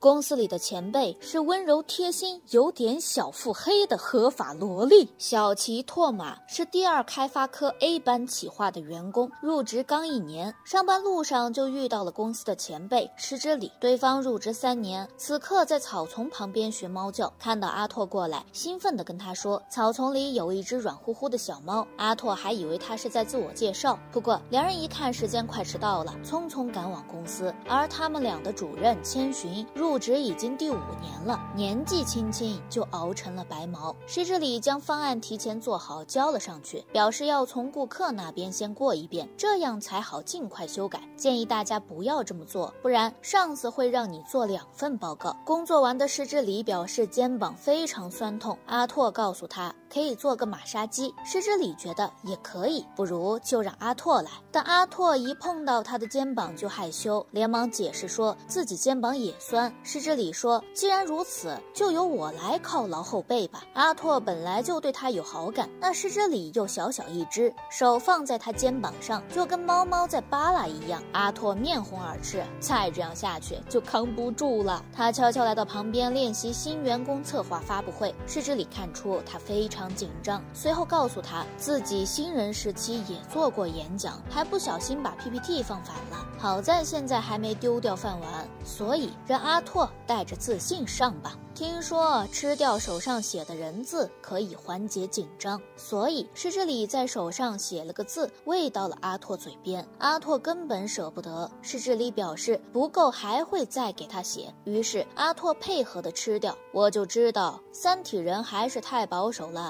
公司里的前辈是温柔贴心、有点小腹黑的合法萝莉小齐拓马，是第二开发科 A 班企划的员工，入职刚一年，上班路上就遇到了公司的前辈石之礼。对方入职三年，此刻在草丛旁边学猫叫，看到阿拓过来，兴奋地跟他说：“草丛里有一只软乎乎的小猫。”阿拓还以为他是在自我介绍，不过两人一看时间快迟到了，匆匆赶往公司。而他们俩的主任千寻入职已经第五年了，年纪轻轻就熬成了白毛。石之礼将方案提前做好交了上去，表示要从顾客那边先过一遍，这样才好尽快修改。建议大家不要这么做，不然上司会让你做两份报告。工作完的石之礼表示肩膀非常酸痛，阿拓告诉他。可以做个马杀鸡，石之礼觉得也可以，不如就让阿拓来。但阿拓一碰到他的肩膀就害羞，连忙解释说自己肩膀也酸。石之礼说：“既然如此，就由我来犒劳后辈吧。”阿拓本来就对他有好感，那石之礼又小小一只，手放在他肩膀上，就跟猫猫在扒拉一样。阿拓面红耳赤，再这样下去就扛不住了。他悄悄来到旁边练习新员工策划发布会。石之礼看出他非常。常紧张，随后告诉他自己新人时期也做过演讲，还不小心把 PPT 放反了，好在现在还没丢掉饭碗，所以让阿拓带着自信上吧。听说吃掉手上写的人字可以缓解紧张，所以石之礼在手上写了个字，喂到了阿拓嘴边。阿拓根本舍不得，石之礼表示不够还会再给他写，于是阿拓配合的吃掉。我就知道三体人还是太保守了。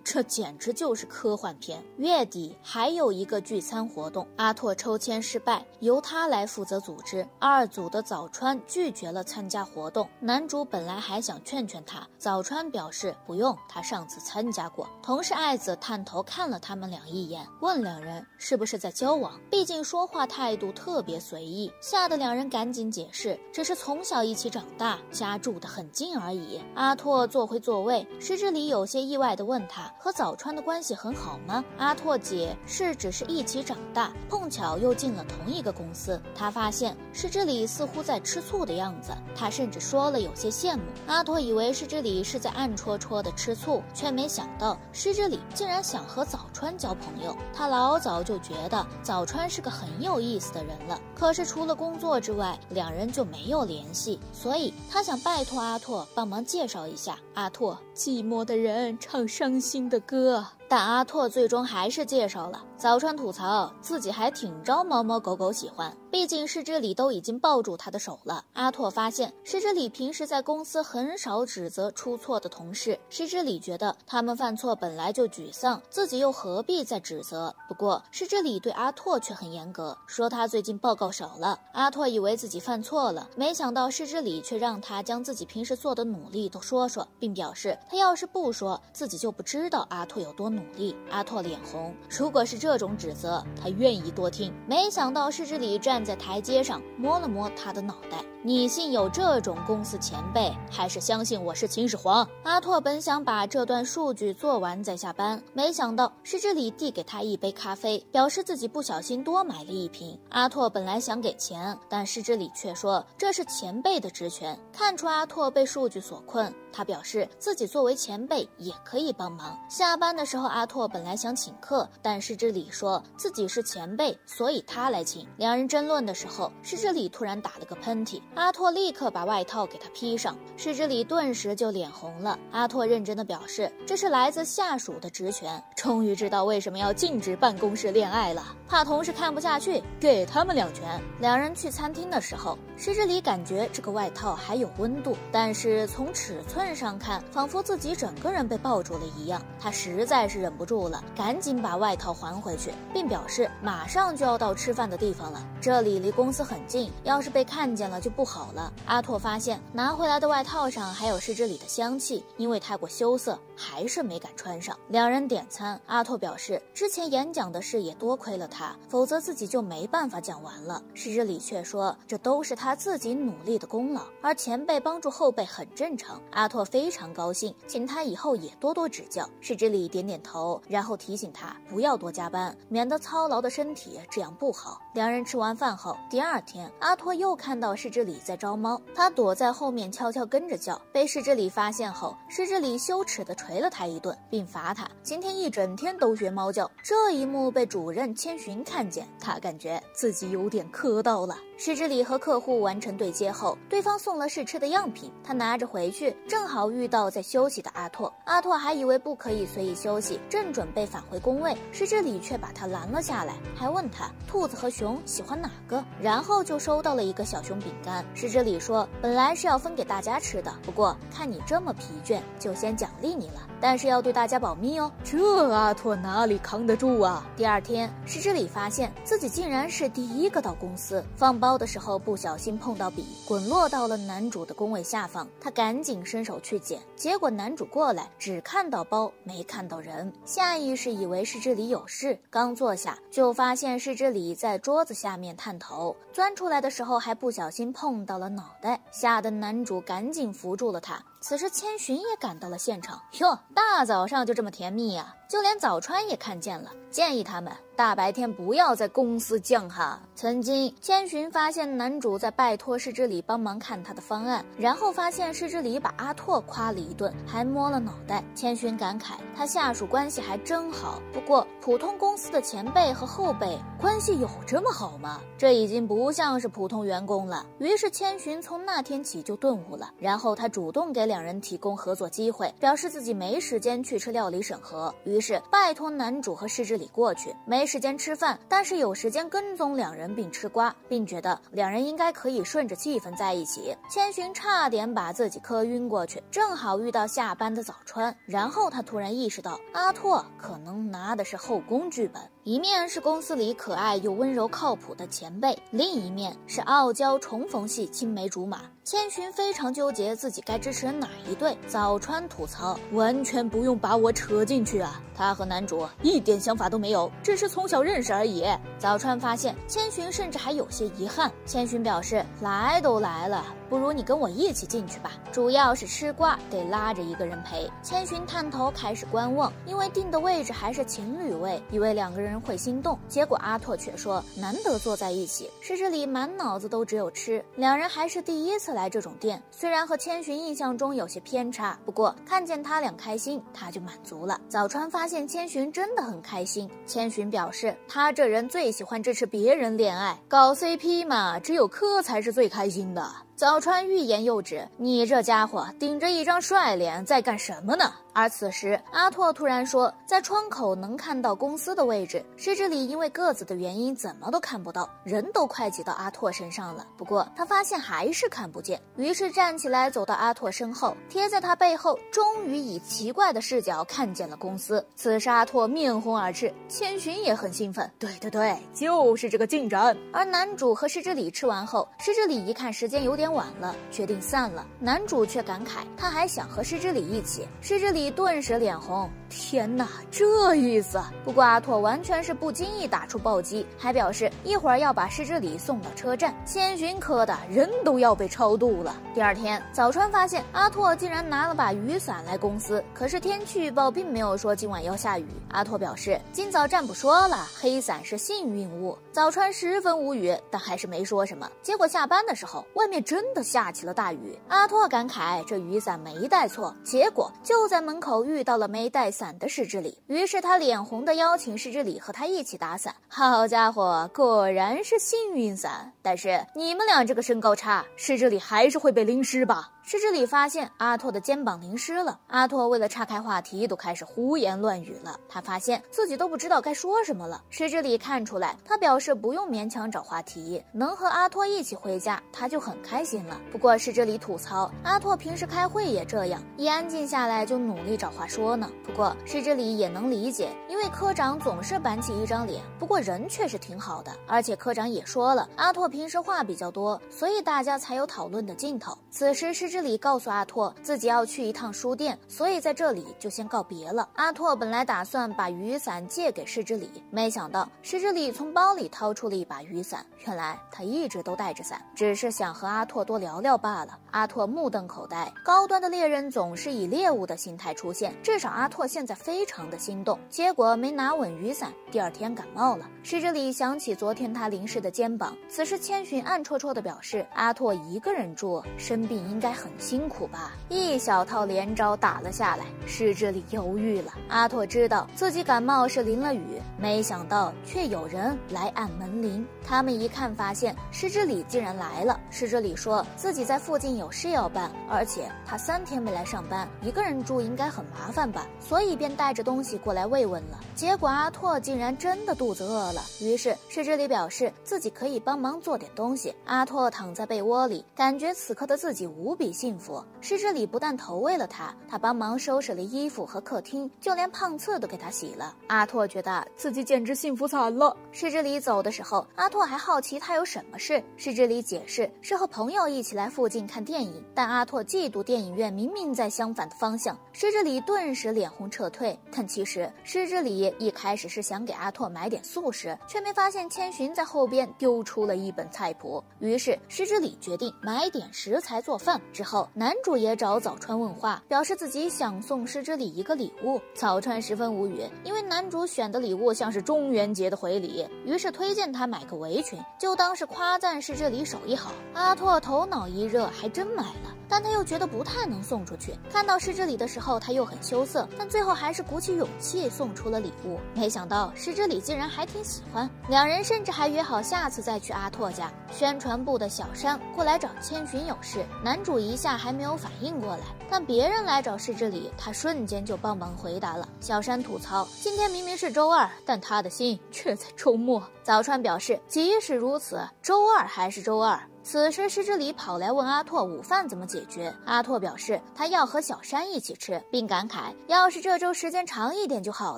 这简直就是科幻片。月底还有一个聚餐活动，阿拓抽签失败，由他来负责组织。二组的早川拒绝了参加活动，男主本来还想劝劝他，早川表示不用，他上次参加过。同事爱子探头看了他们俩一眼，问两人是不是在交往，毕竟说话态度特别随意，吓得两人赶紧解释，只是从小一起长大，家住得很近而已。阿拓坐回座位，石之礼有些意外地问他。和早川的关系很好吗？阿拓姐是只是一起长大，碰巧又进了同一个公司。他发现石之礼似乎在吃醋的样子，他甚至说了有些羡慕。阿拓以为石之礼是在暗戳戳的吃醋，却没想到石之礼竟然想和早川交朋友。他老早就觉得早川是个很有意思的人了，可是除了工作之外，两人就没有联系，所以他想拜托阿拓帮忙介绍一下。阿拓，寂寞的人唱伤心的歌。但阿拓最终还是介绍了。早川吐槽自己还挺招猫猫狗狗喜欢，毕竟石之礼都已经抱住他的手了。阿拓发现石之礼平时在公司很少指责出错的同事，石之礼觉得他们犯错本来就沮丧，自己又何必再指责？不过石之礼对阿拓却很严格，说他最近报告少了。阿拓以为自己犯错了，没想到石之礼却让他将自己平时做的努力都说说，并表示他要是不说，自己就不知道阿拓有多。努力，阿拓脸红。如果是这各种指责，他愿意多听。没想到施之礼站在台阶上，摸了摸他的脑袋。你信有这种公司前辈，还是相信我是秦始皇？阿拓本想把这段数据做完再下班，没想到施之礼递给他一杯咖啡，表示自己不小心多买了一瓶。阿拓本来想给钱，但施之礼却说这是前辈的职权。看出阿拓被数据所困，他表示自己作为前辈也可以帮忙。下班的时候，阿拓本来想请客，但施之礼说自己是前辈，所以他来请。两人争论的时候，施之礼突然打了个喷嚏。阿拓立刻把外套给他披上，石之礼顿时就脸红了。阿拓认真的表示，这是来自下属的职权，终于知道为什么要禁止办公室恋爱了，怕同事看不下去，给他们两拳。两人去餐厅的时候，石之礼感觉这个外套还有温度，但是从尺寸上看，仿佛自己整个人被抱住了一样。他实在是忍不住了，赶紧把外套还回去，并表示马上就要到吃饭的地方了，这里离公司很近，要是被看见了就不。好了！阿拓发现拿回来的外套上还有试织里的香气，因为太过羞涩。还是没敢穿上。两人点餐，阿拓表示之前演讲的事也多亏了他，否则自己就没办法讲完了。石之礼却说这都是他自己努力的功劳，而前辈帮助后辈很正常。阿拓非常高兴，请他以后也多多指教。石之礼点点头，然后提醒他不要多加班，免得操劳的身体这样不好。两人吃完饭后，第二天阿拓又看到石之礼在招猫，他躲在后面悄悄跟着叫，被石之礼发现后，石之礼羞耻地捶了他一顿，并罚他今天一整天都学猫叫。这一幕被主任千寻看见，他感觉自己有点磕到了。石之礼和客户完成对接后，对方送了试吃的样品，他拿着回去，正好遇到在休息的阿拓。阿拓还以为不可以随意休息，正准备返回工位，石之礼却把他拦了下来，还问他兔子和熊喜欢哪个，然后就收到了一个小熊饼干。石之礼说，本来是要分给大家吃的，不过看你这么疲倦，就先奖励你了，但是要对大家保密哦。这阿拓哪里扛得住啊？第二天，石之礼发现自己竟然是第一个到公司放包。的时候不小心碰到笔，滚落到了男主的工位下方。他赶紧伸手去捡，结果男主过来只看到包，没看到人，下意识以为是这里有事。刚坐下就发现是这里在桌子下面探头，钻出来的时候还不小心碰到了脑袋，吓得男主赶紧扶住了他。此时千寻也赶到了现场，哟，大早上就这么甜蜜呀！就连早川也看见了，建议他们大白天不要在公司犟哈。曾经千寻发现男主在拜托市之里帮忙看他的方案，然后发现师之里把阿拓夸了一顿，还摸了脑袋。千寻感慨，他下属关系还真好。不过普通公司的前辈和后辈关系有这么好吗？这已经不像是普通员工了。于是千寻从那天起就顿悟了，然后他主动给。两人提供合作机会，表示自己没时间去吃料理审核，于是拜托男主和市之里过去。没时间吃饭，但是有时间跟踪两人并吃瓜，并觉得两人应该可以顺着气氛在一起。千寻差点把自己磕晕过去，正好遇到下班的早川，然后他突然意识到阿拓可能拿的是后宫剧本。一面是公司里可爱又温柔靠谱的前辈，另一面是傲娇重逢系青梅竹马。千寻非常纠结自己该支持哪一对。早川吐槽：“完全不用把我扯进去啊！他和男主一点想法都没有，只是从小认识而已。”早川发现千寻甚至还有些遗憾。千寻表示：“来都来了。”不如你跟我一起进去吧，主要是吃瓜得拉着一个人陪。千寻探头开始观望，因为定的位置还是情侣位，以为两个人人会心动。结果阿拓却说难得坐在一起，石之里满脑子都只有吃。两人还是第一次来这种店，虽然和千寻印象中有些偏差，不过看见他俩开心，他就满足了。早川发现千寻真的很开心，千寻表示他这人最喜欢支持别人恋爱，搞 CP 嘛，只有磕才是最开心的。早川欲言又止，你这家伙顶着一张帅脸在干什么呢？而此时，阿拓突然说，在窗口能看到公司的位置。石之礼因为个子的原因，怎么都看不到，人都快挤到阿拓身上了。不过他发现还是看不见，于是站起来走到阿拓身后，贴在他背后，终于以奇怪的视角看见了公司。此时阿拓面红耳赤，千寻也很兴奋。对对对，就是这个进展。而男主和石之礼吃完后，石之礼一看时间有点晚了，决定散了。男主却感慨，他还想和石之礼一起。石之礼。顿时脸红，天哪，这意思！不过阿拓完全是不经意打出暴击，还表示一会儿要把失之礼送到车站。千寻磕的人都要被超度了。第二天，早川发现阿拓竟然拿了把雨伞来公司，可是天气预报并没有说今晚要下雨。阿拓表示，今早占卜说了，黑伞是幸运物。早川十分无语，但还是没说什么。结果下班的时候，外面真的下起了大雨。阿拓感慨，这雨伞没带错。结果就在门。口遇到了没带伞的石之礼，于是他脸红的邀请石之礼和他一起打伞。好家伙，果然是幸运伞！但是你们俩这个身高差，石之礼还是会被淋湿吧？石之礼发现阿拓的肩膀淋湿了，阿拓为了岔开话题，都开始胡言乱语了。他发现自己都不知道该说什么了。石之礼看出来，他表是。不用勉强找话题，能和阿拓一起回家，他就很开心了。不过是这里吐槽，阿拓平时开会也这样，一安静下来就努力找话说呢。不过是这里也能理解，因为科长总是板起一张脸，不过人确实挺好的。而且科长也说了，阿拓平时话比较多，所以大家才有讨论的劲头。此时是这里告诉阿拓自己要去一趟书店，所以在这里就先告别了。阿拓本来打算把雨伞借给是这里，没想到是这里从包里掏出了一把雨伞，原来他一直都带着伞，只是想和阿拓多聊聊罢了。阿拓目瞪口呆，高端的猎人总是以猎物的心态出现，至少阿拓现在非常的心动。结果没拿稳雨伞，第二天感冒了。石之里想起昨天他淋湿的肩膀，此时千寻暗戳戳的表示，阿拓一个人住，生病应该很辛苦吧？一小套连招打了下来，石之里犹豫了。阿拓知道自己感冒是淋了雨，没想到却有人来按门铃。他们一看，发现石之里竟然来了。石之里说自己在附近有事要办，而且他三天没来上班，一个人住应该很麻烦吧，所以便带着东西过来慰问了。结果阿拓竟然真的肚子饿了，于是石之里表示自己可以帮忙做点东西。阿拓躺在被窝里，感觉此刻的自己无比幸福。石之里不但投喂了他，他帮忙收拾了衣服和客厅，就连胖次都给他洗了。阿拓觉得自己简直幸福惨了。石之里走走的时候，阿拓还好奇他有什么事。石之里解释是和朋友一起来附近看电影，但阿拓嫉妒电影院明明在相反的方向。石之里顿时脸红撤退，但其实石之里一开始是想给阿拓买点素食，却没发现千寻在后边丢出了一本菜谱。于是石之里决定买点食材做饭。之后男主也找早川问话，表示自己想送石之里一个礼物。早川十分无语，因为男主选的礼物像是中元节的回礼，于是推荐他买个围裙，就当是夸赞石之里手艺好。阿拓头脑一热，还真买了。但他又觉得不太能送出去。看到石之里的时候，后他又很羞涩，但最后还是鼓起勇气送出了礼物。没想到石之里竟然还挺喜欢，两人甚至还约好下次再去阿拓家。宣传部的小山过来找千寻有事，男主一下还没有反应过来，但别人来找石之里，他瞬间就帮忙回答了。小山吐槽，今天明明是周二，但他的心却在周末。早川表示，即使如此，周二还是周二。此时，石之礼跑来问阿拓午饭怎么解决。阿拓表示他要和小山一起吃，并感慨要是这周时间长一点就好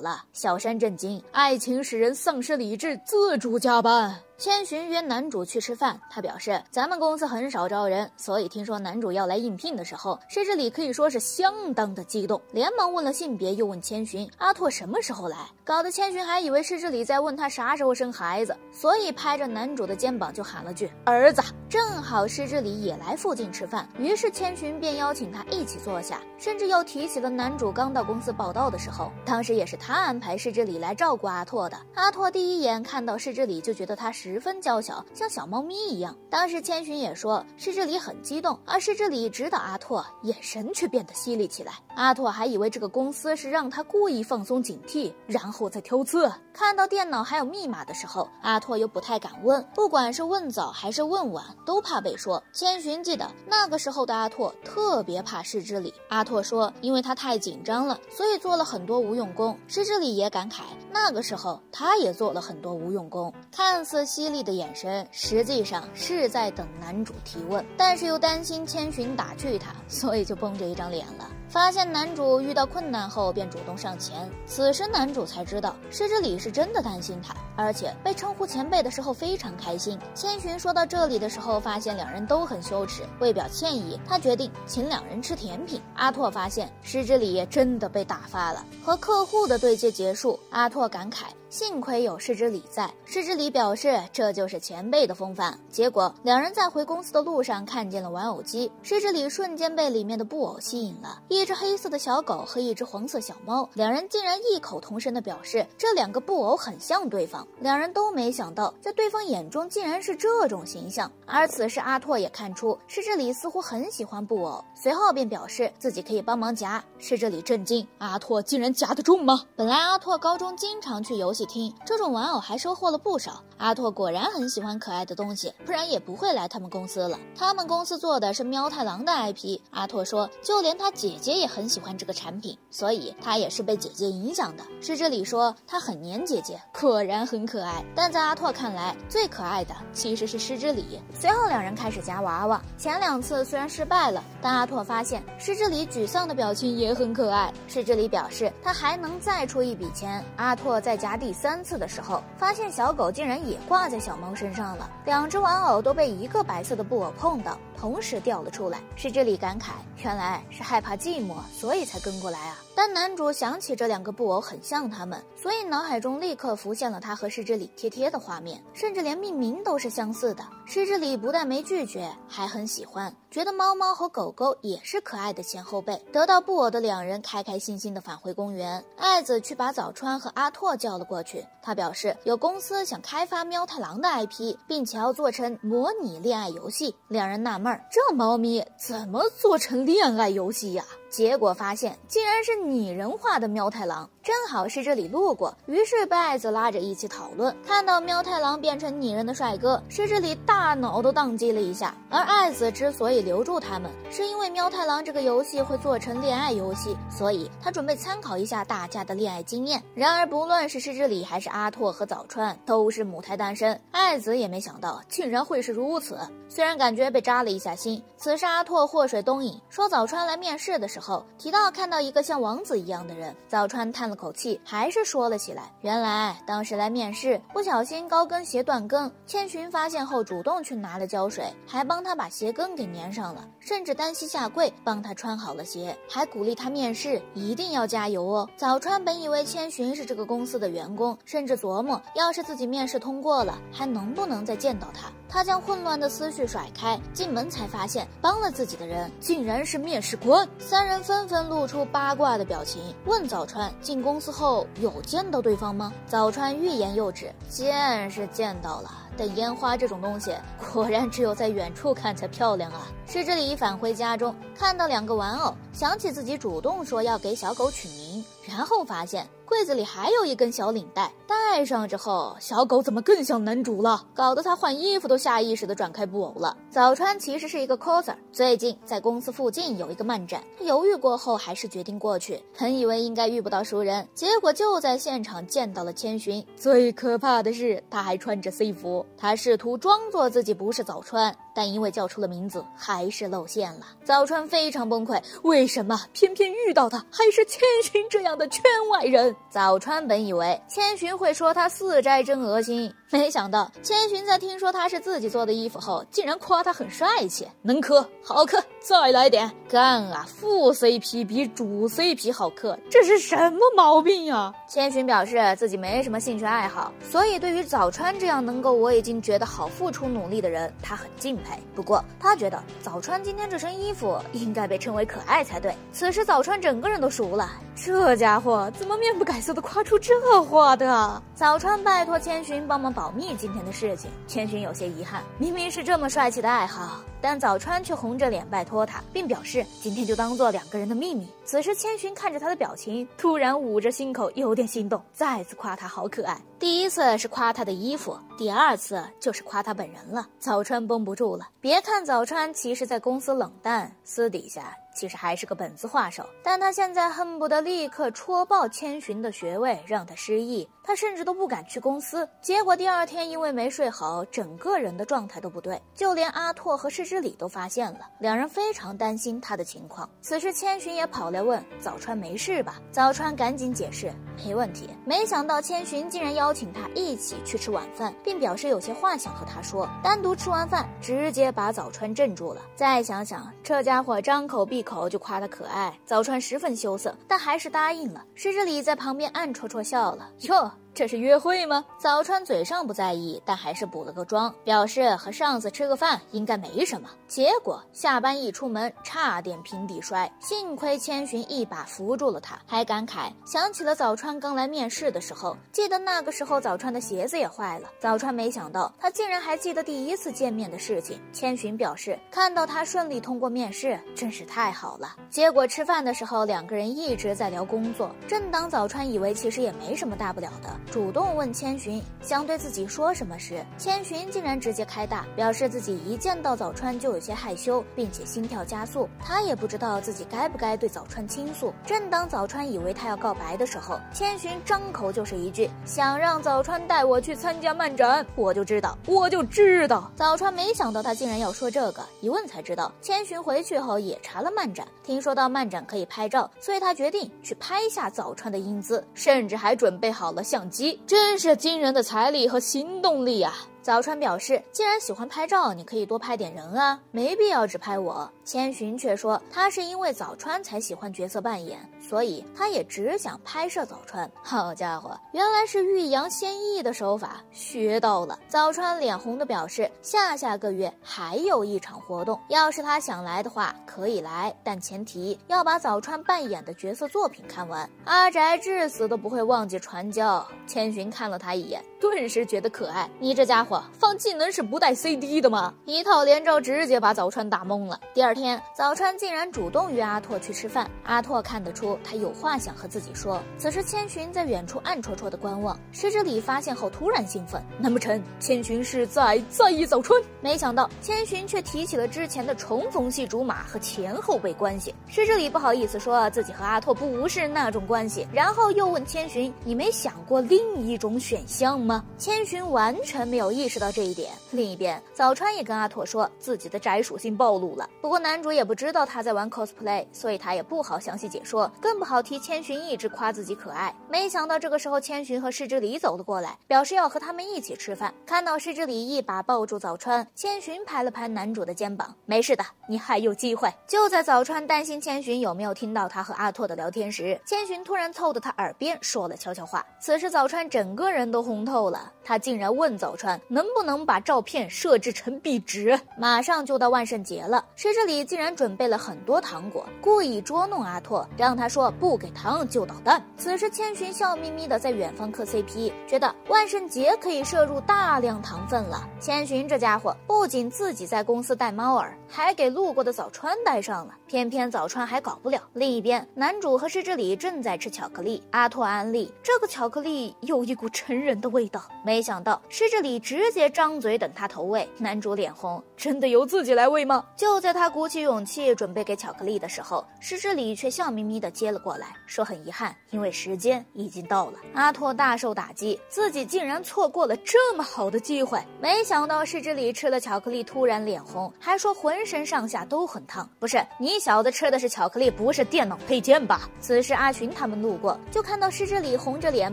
了。小山震惊，爱情使人丧失理智，自主加班。千寻约男主去吃饭，他表示咱们公司很少招人，所以听说男主要来应聘的时候，施之里可以说是相当的激动，连忙问了性别，又问千寻阿拓什么时候来，搞得千寻还以为施之里在问他啥时候生孩子，所以拍着男主的肩膀就喊了句儿子。正好施之里也来附近吃饭，于是千寻便邀请他一起坐下，甚至又提起了男主刚到公司报道的时候，当时也是他安排施之里来照顾阿拓的。阿拓第一眼看到施之里就觉得他是十分娇小，像小猫咪一样。当时千寻也说石之里很激动，而石之里指导阿拓，眼神却变得犀利起来。阿拓还以为这个公司是让他故意放松警惕，然后再挑刺。看到电脑还有密码的时候，阿拓又不太敢问，不管是问早还是问晚。都怕被说。千寻记得那个时候的阿拓特别怕石之里。阿拓说，因为他太紧张了，所以做了很多无用功。石之里也感慨，那个时候他也做了很多无用功。看似犀利的眼神，实际上是在等男主提问，但是又担心千寻打趣他，所以就绷着一张脸了。发现男主遇到困难后，便主动上前。此时男主才知道，师之礼是真的担心他，而且被称呼前辈的时候非常开心。千寻说到这里的时候，发现两人都很羞耻，为表歉意，他决定请两人吃甜品。阿拓发现师之礼真的被打发了。和客户的对接结束，阿拓感慨。幸亏有师之礼在，师之礼表示这就是前辈的风范。结果两人在回公司的路上看见了玩偶机，师之礼瞬间被里面的布偶吸引了，一一只黑色的小狗和一只黄色小猫，两人竟然异口同声的表示这两个布偶很像对方。两人都没想到，在对方眼中竟然是这种形象。而此时阿拓也看出石之里似乎很喜欢布偶，随后便表示自己可以帮忙夹。石之里震惊，阿拓竟然夹得住吗？本来阿拓高中经常去游戏。厅，这种玩偶还收获了不少。阿拓果然很喜欢可爱的东西，不然也不会来他们公司了。他们公司做的是喵太郎的 IP。阿拓说，就连他姐姐也很喜欢这个产品，所以他也是被姐姐影响的。是这里说他很黏姐姐，果然很可爱。但在阿拓看来，最可爱的其实是失之礼。随后两人开始夹娃娃，前两次虽然失败了，但阿拓发现失之礼沮丧的表情也很可爱。失之礼表示他还能再出一笔钱。阿拓在夹第三次的时候，发现小狗竟然也挂在小猫身上了，两只玩偶都被一个白色的布偶碰到，同时掉了出来。失之礼感慨，原来是害怕寂寞，所以才跟过来啊。但男主想起这两个布偶很像他们，所以脑海中立刻浮现了他和狮之礼贴贴的画面，甚至连命名都是相似的。狮之礼不但没拒绝，还很喜欢，觉得猫猫和狗狗也是可爱的前后辈。得到布偶的两人开开心心的返回公园，爱子去把早川和阿拓叫了过去。他表示有公司想开发喵太郎的 IP，并且要做成模拟恋爱游戏。两人纳闷，这猫咪怎么做成恋爱游戏呀？结果发现竟然是拟人化的喵太郎，正好是这里路过，于是被爱子拉着一起讨论。看到喵太郎变成拟人的帅哥，是这里大脑都宕机了一下。而爱子之所以留住他们，是因为喵太郎这个游戏会做成恋爱游戏，所以他准备参考一下大家的恋爱经验。然而不论是失之礼还是阿拓和早川，都是母胎单身，爱子也没想到竟然会是如此。虽然感觉被扎了一下心，此时阿拓祸水东引，说早川来面试的时候。后提到看到一个像王子一样的人，早川叹了口气，还是说了起来。原来当时来面试，不小心高跟鞋断跟，千寻发现后主动去拿了胶水，还帮他把鞋跟给粘上了，甚至单膝下跪帮他穿好了鞋，还鼓励他面试一定要加油哦。早川本以为千寻是这个公司的员工，甚至琢磨要是自己面试通过了，还能不能再见到他。他将混乱的思绪甩开，进门才发现帮了自己的人竟然是面试官。三人纷纷露出八卦的表情，问早川进公司后有见到对方吗？早川欲言又止，见是见到了，但烟花这种东西果然只有在远处看才漂亮啊。石之里返回家中，看到两个玩偶，想起自己主动说要给小狗取名，然后发现。柜子里还有一根小领带，戴上之后，小狗怎么更像男主了？搞得他换衣服都下意识的转开布偶了。早川其实是一个 coser，最近在公司附近有一个漫展，他犹豫过后还是决定过去。本以为应该遇不到熟人，结果就在现场见到了千寻。最可怕的是，他还穿着 C 服。他试图装作自己不是早川，但因为叫出了名字，还是露馅了。早川非常崩溃，为什么偏偏遇到的还是千寻这样的圈外人？早川本以为千寻会说他四斋真恶心，没想到千寻在听说他是自己做的衣服后，竟然夸他很帅气，能磕好磕，再来点干啊！副 CP 比主 CP 好磕，这是什么毛病呀？千寻表示自己没什么兴趣爱好，所以对于早川这样能够我已经觉得好付出努力的人，他很敬佩。不过他觉得早川今天这身衣服应该被称为可爱才对。此时早川整个人都熟了，这家伙怎么面不改色的夸出这话的？早川拜托千寻帮忙保保密今天的事情，千寻有些遗憾，明明是这么帅气的爱好。但早川却红着脸拜托他，并表示今天就当做两个人的秘密。此时千寻看着他的表情，突然捂着心口，有点心动，再次夸他好可爱。第一次是夸他的衣服，第二次就是夸他本人了。早川绷不住了。别看早川其实在公司冷淡，私底下其实还是个本子画手，但他现在恨不得立刻戳爆千寻的穴位，让他失忆。他甚至都不敢去公司。结果第二天因为没睡好，整个人的状态都不对，就连阿拓和世之礼都发现了，两人非常担心他的情况。此时千寻也跑来问早川没事吧？早川赶紧解释没问题。没想到千寻竟然邀请他一起去吃晚饭，并表示有些话想和他说。单独吃完饭，直接把早川镇住了。再想想，这家伙张口闭口就夸他可爱，早川十分羞涩，但还是答应了。世之礼在旁边暗戳戳笑了，哟。这是约会吗？早川嘴上不在意，但还是补了个妆，表示和上司吃个饭应该没什么。结果下班一出门，差点平地摔，幸亏千寻一把扶住了他，还感慨想起了早川刚来面试的时候，记得那个时候早川的鞋子也坏了。早川没想到他竟然还记得第一次见面的事情。千寻表示看到他顺利通过面试，真是太好了。结果吃饭的时候，两个人一直在聊工作。正当早川以为其实也没什么大不了的。主动问千寻想对自己说什么时，千寻竟然直接开大，表示自己一见到早川就有些害羞，并且心跳加速。他也不知道自己该不该对早川倾诉。正当早川以为他要告白的时候，千寻张口就是一句想让早川带我去参加漫展。我就知道，我就知道。早川没想到他竟然要说这个，一问才知道，千寻回去后也查了漫展，听说到漫展可以拍照，所以他决定去拍下早川的英姿，甚至还准备好了相机，真是惊人的财力和行动力啊！早川表示，既然喜欢拍照，你可以多拍点人啊，没必要只拍我。千寻却说，他是因为早川才喜欢角色扮演，所以他也只想拍摄早川。好家伙，原来是欲扬先抑的手法，学到了。早川脸红的表示，下下个月还有一场活动，要是他想来的话，可以来，但前提要把早川扮演的角色作品看完。阿宅至死都不会忘记传教。千寻看了他一眼，顿时觉得可爱。你这家伙。放技能是不带 CD 的吗？一套连招直接把早川打懵了。第二天，早川竟然主动约阿拓去吃饭。阿拓看得出他有话想和自己说。此时，千寻在远处暗戳戳的观望。石之里发现后突然兴奋，难不成千寻是在在意早川？没想到千寻却提起了之前的重逢系竹马和前后辈关系。石之里不好意思说自己和阿拓不是那种关系，然后又问千寻：“你没想过另一种选项吗？”千寻完全没有意。识到这一点，另一边早川也跟阿拓说自己的宅属性暴露了。不过男主也不知道他在玩 cosplay，所以他也不好详细解说，更不好提千寻一直夸自己可爱。没想到这个时候千寻和师之里走了过来，表示要和他们一起吃饭。看到师之里一把抱住早川，千寻拍了拍男主的肩膀：“没事的，你还有机会。”就在早川担心千寻有没有听到他和阿拓的聊天时，千寻突然凑到他耳边说了悄悄话。此时早川整个人都红透了，他竟然问早川。能不能把照片设置成壁纸？马上就到万圣节了，石之里竟然准备了很多糖果，故意捉弄阿拓，让他说不给糖就捣蛋。此时千寻笑眯眯的在远方磕 CP，觉得万圣节可以摄入大量糖分了。千寻这家伙不仅自己在公司带猫儿，还给路过的早川带上了，偏偏早川还搞不了。另一边，男主和石之里正在吃巧克力，阿拓安利这个巧克力有一股成人的味道，没想到石之里直。接张嘴等他投喂，男主脸红，真的由自己来喂吗？就在他鼓起勇气准备给巧克力的时候，石之里却笑眯眯的接了过来，说很遗憾，因为时间已经到了。阿拓大受打击，自己竟然错过了这么好的机会。没想到石之里吃了巧克力，突然脸红，还说浑身上下都很烫。不是你小子吃的是巧克力，不是电脑配件吧？此时阿寻他们路过，就看到石之里红着脸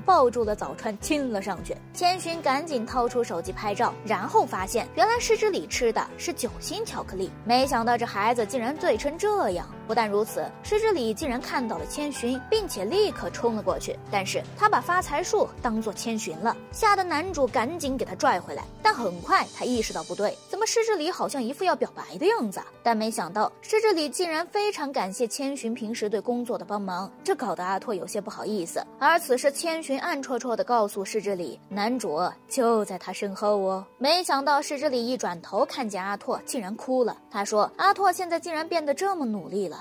抱住了早川，亲了上去。千寻赶紧掏出手机。拍照，然后发现原来石之里吃的是酒心巧克力，没想到这孩子竟然醉成这样。不但如此，石之里竟然看到了千寻，并且立刻冲了过去。但是他把发财树当做千寻了，吓得男主赶紧给他拽回来。但很快他意识到不对，怎么石之里好像一副要表白的样子？但没想到石之里竟然非常感谢千寻平时对工作的帮忙，这搞得阿拓有些不好意思。而此时千寻暗戳戳地告诉石之里，男主就在他身后。哦，没想到石之里一转头看见阿拓，竟然哭了。他说：“阿拓现在竟然变得这么努力了，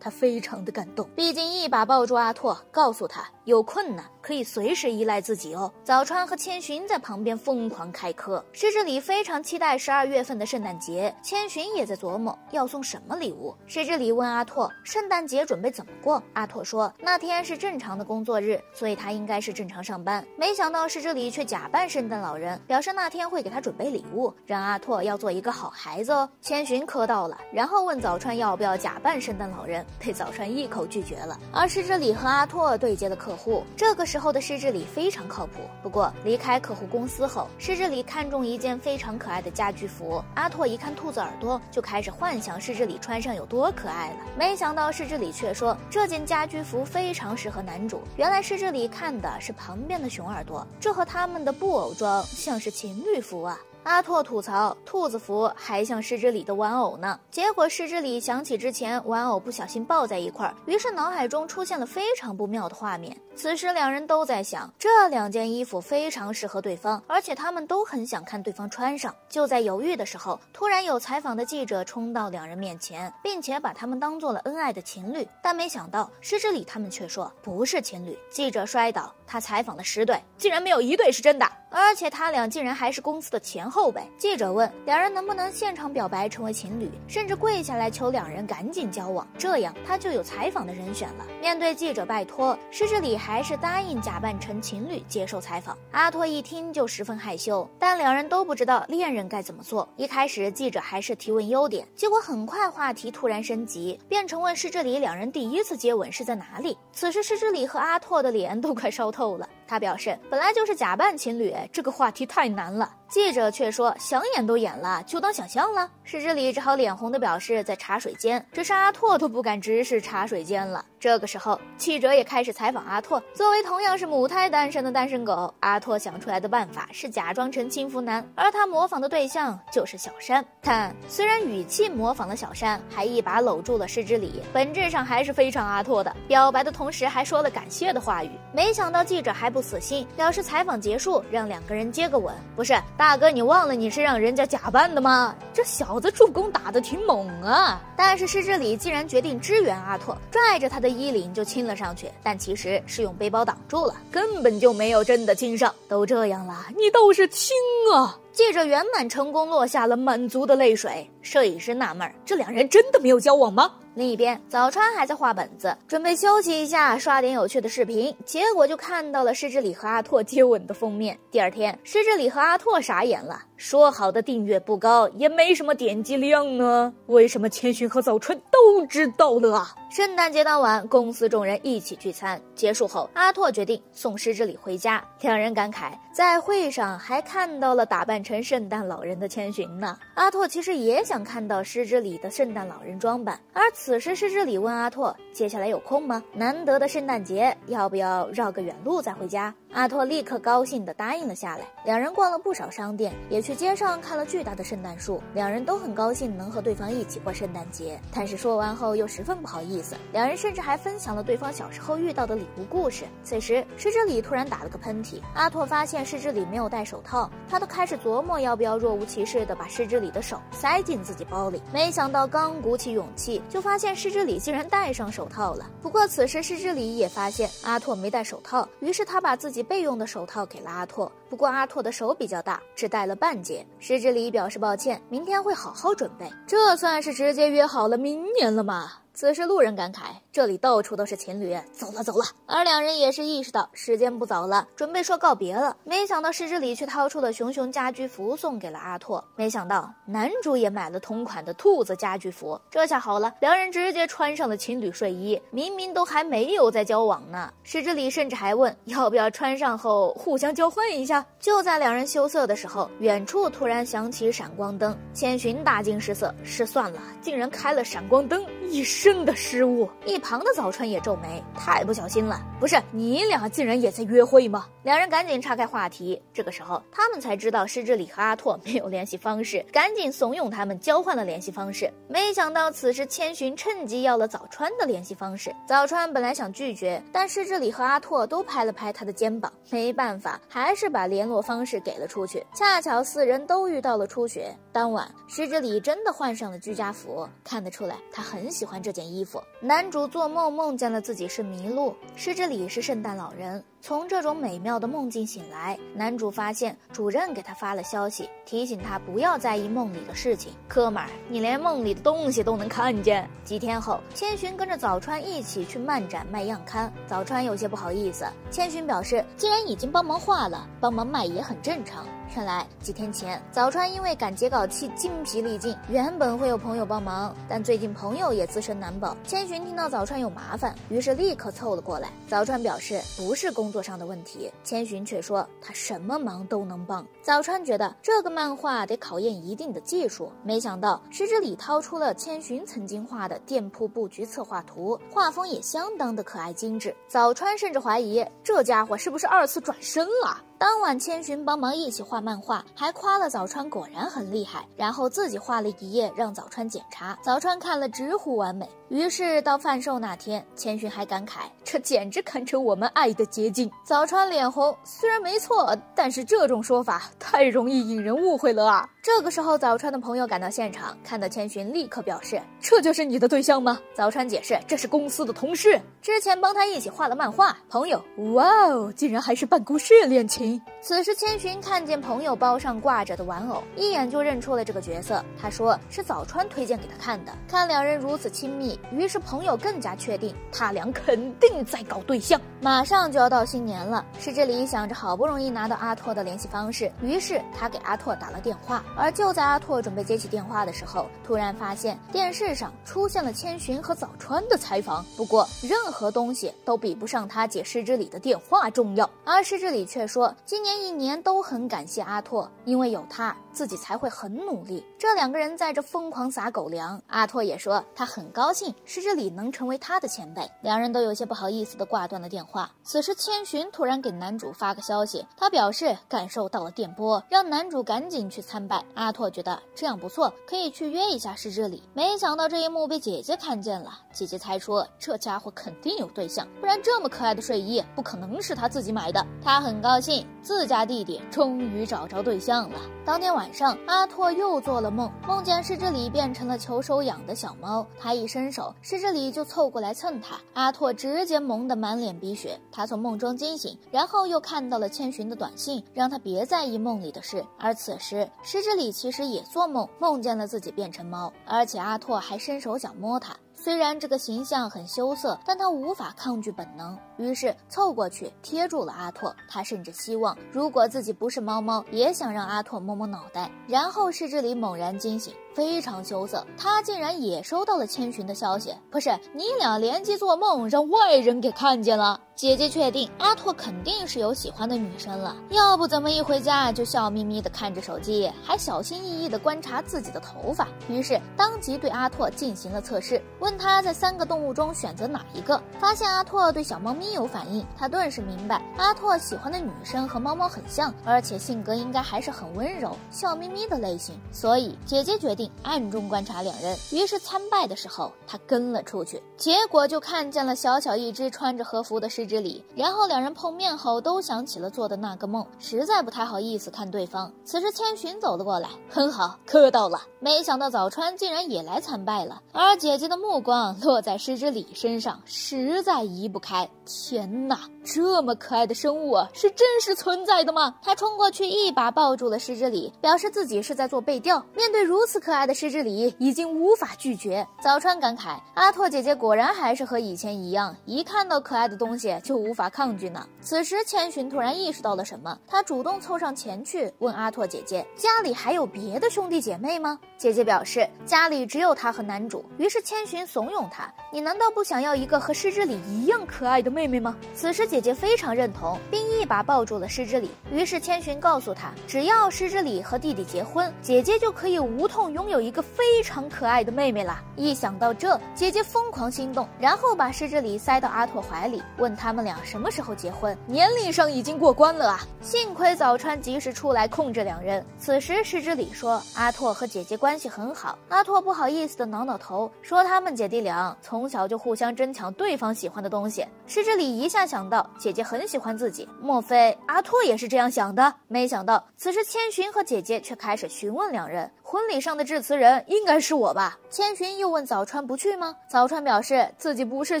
他非常的感动。毕竟一把抱住阿拓，告诉他有困难可以随时依赖自己哦。”早川和千寻在旁边疯狂开磕。石之里非常期待十二月份的圣诞节，千寻也在琢磨要送什么礼物。石之里问阿拓：“圣诞节准备怎么过？”阿拓说：“那天是正常的工作日，所以他应该是正常上班。”没想到石之里却假扮圣诞老人，表示那天会。给他准备礼物，让阿拓要做一个好孩子哦。千寻磕到了，然后问早川要不要假扮圣诞老人，被早川一口拒绝了。而师之里和阿拓对接的客户，这个时候的师之礼非常靠谱。不过离开客户公司后，师之礼看中一件非常可爱的家居服，阿拓一看兔子耳朵，就开始幻想师之礼穿上有多可爱了。没想到师之礼却说这件家居服非常适合男主。原来师之礼看的是旁边的熊耳朵，这和他们的布偶装像是情侣。服啊！阿拓吐槽，兔子服还像失之里的玩偶呢。结果失之里想起之前玩偶不小心抱在一块儿，于是脑海中出现了非常不妙的画面。此时两人都在想，这两件衣服非常适合对方，而且他们都很想看对方穿上。就在犹豫的时候，突然有采访的记者冲到两人面前，并且把他们当做了恩爱的情侣。但没想到失之里他们却说不是情侣。记者摔倒，他采访的十对竟然没有一对是真的。而且他俩竟然还是公司的前后辈。记者问两人能不能现场表白成为情侣，甚至跪下来求两人赶紧交往，这样他就有采访的人选了。面对记者拜托，施之礼还是答应假扮成情侣接受采访。阿拓一听就十分害羞，但两人都不知道恋人该怎么做。一开始记者还是提问优点，结果很快话题突然升级，变成问施之礼两人第一次接吻是在哪里。此时施之礼和阿拓的脸都快烧透够了。他表示，本来就是假扮情侣，这个话题太难了。记者却说：“想演都演了，就当想象了。”石之礼只好脸红的表示在茶水间，只是阿拓都不敢直视茶水间了。这个时候，记者也开始采访阿拓。作为同样是母胎单身的单身狗，阿拓想出来的办法是假装成轻浮男，而他模仿的对象就是小山。但虽然语气模仿了小山，还一把搂住了石之礼，本质上还是非常阿拓的。表白的同时还说了感谢的话语。没想到记者还不死心，表示采访结束让两个人接个吻，不是。大哥，你忘了你是让人家假扮的吗？这小子助攻打的挺猛啊！但是施之礼竟然决定支援阿拓，拽着他的衣领就亲了上去，但其实是用背包挡住了，根本就没有真的亲上。都这样了，你倒是亲啊！记者圆满成功落下了满足的泪水。摄影师纳闷儿：这两人真的没有交往吗？另一边，早川还在画本子，准备休息一下，刷点有趣的视频。结果就看到了施之礼和阿拓接吻的封面。第二天，施之礼和阿拓傻眼了。说好的订阅不高，也没什么点击量呢，为什么千寻和早春都知道了啊？圣诞节当晚，公司众人一起聚餐，结束后，阿拓决定送施之礼回家。两人感慨，在会上还看到了打扮成圣诞老人的千寻呢。阿拓其实也想看到施之礼的圣诞老人装扮，而。此时，施之礼问阿拓：“接下来有空吗？难得的圣诞节，要不要绕个远路再回家？”阿拓立刻高兴地答应了下来。两人逛了不少商店，也去街上看了巨大的圣诞树。两人都很高兴能和对方一起过圣诞节，但是说完后又十分不好意思。两人甚至还分享了对方小时候遇到的礼物故事。此时，施之礼突然打了个喷嚏。阿拓发现施之礼没有戴手套，他都开始琢磨要不要若无其事地把施之礼的手塞进自己包里。没想到刚鼓起勇气，就发。现施之礼竟然戴上手套了。不过此时施之礼也发现阿拓没戴手套，于是他把自己备用的手套给了阿拓。不过阿拓的手比较大，只戴了半截。石之礼表示抱歉，明天会好好准备。这算是直接约好了明年了吗？此时，路人感慨：“这里到处都是情侣，走了走了。”而两人也是意识到时间不早了，准备说告别了。没想到，石之礼却掏出了熊熊家居服送给了阿拓。没想到，男主也买了同款的兔子家居服。这下好了，两人直接穿上了情侣睡衣，明明都还没有在交往呢。石之礼甚至还问要不要穿上后互相交换一下。就在两人羞涩的时候，远处突然响起闪光灯，千寻大惊失色，失算了，竟然开了闪光灯，一生的失误。一旁的早川也皱眉，太不小心了。不是你俩竟然也在约会吗？两人赶紧岔开话题。这个时候，他们才知道施之礼和阿拓没有联系方式，赶紧怂恿他们交换了联系方式。没想到此时千寻趁机要了早川的联系方式。早川本来想拒绝，但施之礼和阿拓都拍了拍他的肩膀，没办法，还是把联络方式给了出去。恰巧四人都遇到了初雪。当晚，施之礼真的换上了居家服，看得出来他很喜欢这件衣服。男主做梦梦见了自己是麋鹿，施之礼是圣诞老人。从这种美妙的梦境醒来，男主发现主任给他发了消息，提醒他不要在意梦里的事情。哥们儿，你连梦里的东西都能看见。几天后，千寻跟着早川一起去漫展卖样刊。早川有些不好意思，千寻表示，既然已经帮忙画了，帮忙卖也很正常。原来几天前，早川因为赶截稿期精疲力尽，原本会有朋友帮忙，但最近朋友也自身难保。千寻听到早川有麻烦，于是立刻凑了过来。早川表示不是工作上的问题，千寻却说他什么忙都能帮。早川觉得这个漫画得考验一定的技术，没想到石之里掏出了千寻曾经画的店铺布局策划图，画风也相当的可爱精致。早川甚至怀疑这家伙是不是二次转身了。当晚，千寻帮忙一起画漫画，还夸了早川果然很厉害，然后自己画了一页让早川检查。早川看了直呼完美。于是到贩售那天，千寻还感慨：“这简直堪称我们爱的结晶。”早川脸红，虽然没错，但是这种说法太容易引人误会了啊！这个时候，早川的朋友赶到现场，看到千寻，立刻表示：“这就是你的对象吗？”早川解释：“这是公司的同事，之前帮他一起画了漫画。”朋友，哇哦，竟然还是办公室恋情！此时，千寻看见朋友包上挂着的玩偶，一眼就认出了这个角色。他说是早川推荐给他看的。看两人如此亲密。于是朋友更加确定，他俩肯定在搞对象。马上就要到新年了，石之里想着好不容易拿到阿拓的联系方式，于是他给阿拓打了电话。而就在阿拓准备接起电话的时候，突然发现电视上出现了千寻和早川的采访。不过任何东西都比不上他姐石之里的电话重要。而石之里却说，今年一年都很感谢阿拓，因为有他，自己才会很努力。这两个人在这疯狂撒狗粮。阿拓也说他很高兴。石之里能成为他的前辈，两人都有些不好意思的挂断了电话。此时千寻突然给男主发个消息，他表示感受到了电波，让男主赶紧去参拜。阿拓觉得这样不错，可以去约一下石之里。没想到这一幕被姐姐看见了，姐姐猜出这家伙肯定有对象，不然这么可爱的睡衣不可能是他自己买的。他很高兴自家弟弟终于找着对象了。当天晚晚上，阿拓又做了梦，梦见石之里变成了求收养的小猫，他一伸手。石之里就凑过来蹭他，阿拓直接萌得满脸鼻血。他从梦中惊醒，然后又看到了千寻的短信，让他别在意梦里的事。而此时，石之里其实也做梦，梦见了自己变成猫，而且阿拓还伸手想摸他。虽然这个形象很羞涩，但他无法抗拒本能，于是凑过去贴住了阿拓。他甚至希望，如果自己不是猫猫，也想让阿拓摸摸脑袋。然后是这里猛然惊醒，非常羞涩，他竟然也收到了千寻的消息。不是你俩联机做梦，让外人给看见了。姐姐确定阿拓肯定是有喜欢的女生了，要不怎么一回家就笑眯眯的看着手机，还小心翼翼的观察自己的头发。于是当即对阿拓进行了测试，问他在三个动物中选择哪一个。发现阿拓对小猫咪有反应，他顿时明白阿拓喜欢的女生和猫猫很像，而且性格应该还是很温柔、笑眯眯的类型。所以姐姐决定暗中观察两人。于是参拜的时候，他跟了出去，结果就看见了小小一只穿着和服的狮。之礼，然后两人碰面后都想起了做的那个梦，实在不太好意思看对方。此时千寻走了过来，很好，磕到了。没想到早川竟然也来参拜了，而姐姐的目光落在狮之礼身上，实在移不开。天哪，这么可爱的生物啊是真实存在的吗？他冲过去一把抱住了狮之礼，表示自己是在做背调。面对如此可可爱的狮之里，已经无法拒绝。早川感慨，阿拓姐姐果然还是和以前一样，一看到可爱的东西。就无法抗拒呢。此时，千寻突然意识到了什么，他主动凑上前去问阿拓姐姐：“家里还有别的兄弟姐妹吗？”姐姐表示：“家里只有他和男主。”于是千寻怂恿他：“你难道不想要一个和狮之里一样可爱的妹妹吗？”此时，姐姐非常认同，并一把抱住了狮之里。于是千寻告诉他：“只要狮之里和弟弟结婚，姐姐就可以无痛拥拥有一个非常可爱的妹妹了。”一想到这，姐姐疯狂心动，然后把狮之里塞到阿拓怀里，问他。们俩什么时候结婚？年龄上已经过关了啊！幸亏早川及时出来控制两人。此时石之里说阿拓和姐姐关系很好。阿拓不好意思的挠挠头，说他们姐弟俩从小就互相争抢对方喜欢的东西。石之里一下想到姐姐很喜欢自己，莫非阿拓也是这样想的？没想到此时千寻和姐姐却开始询问两人。婚礼上的致辞人应该是我吧？千寻又问早川不去吗？早川表示自己不是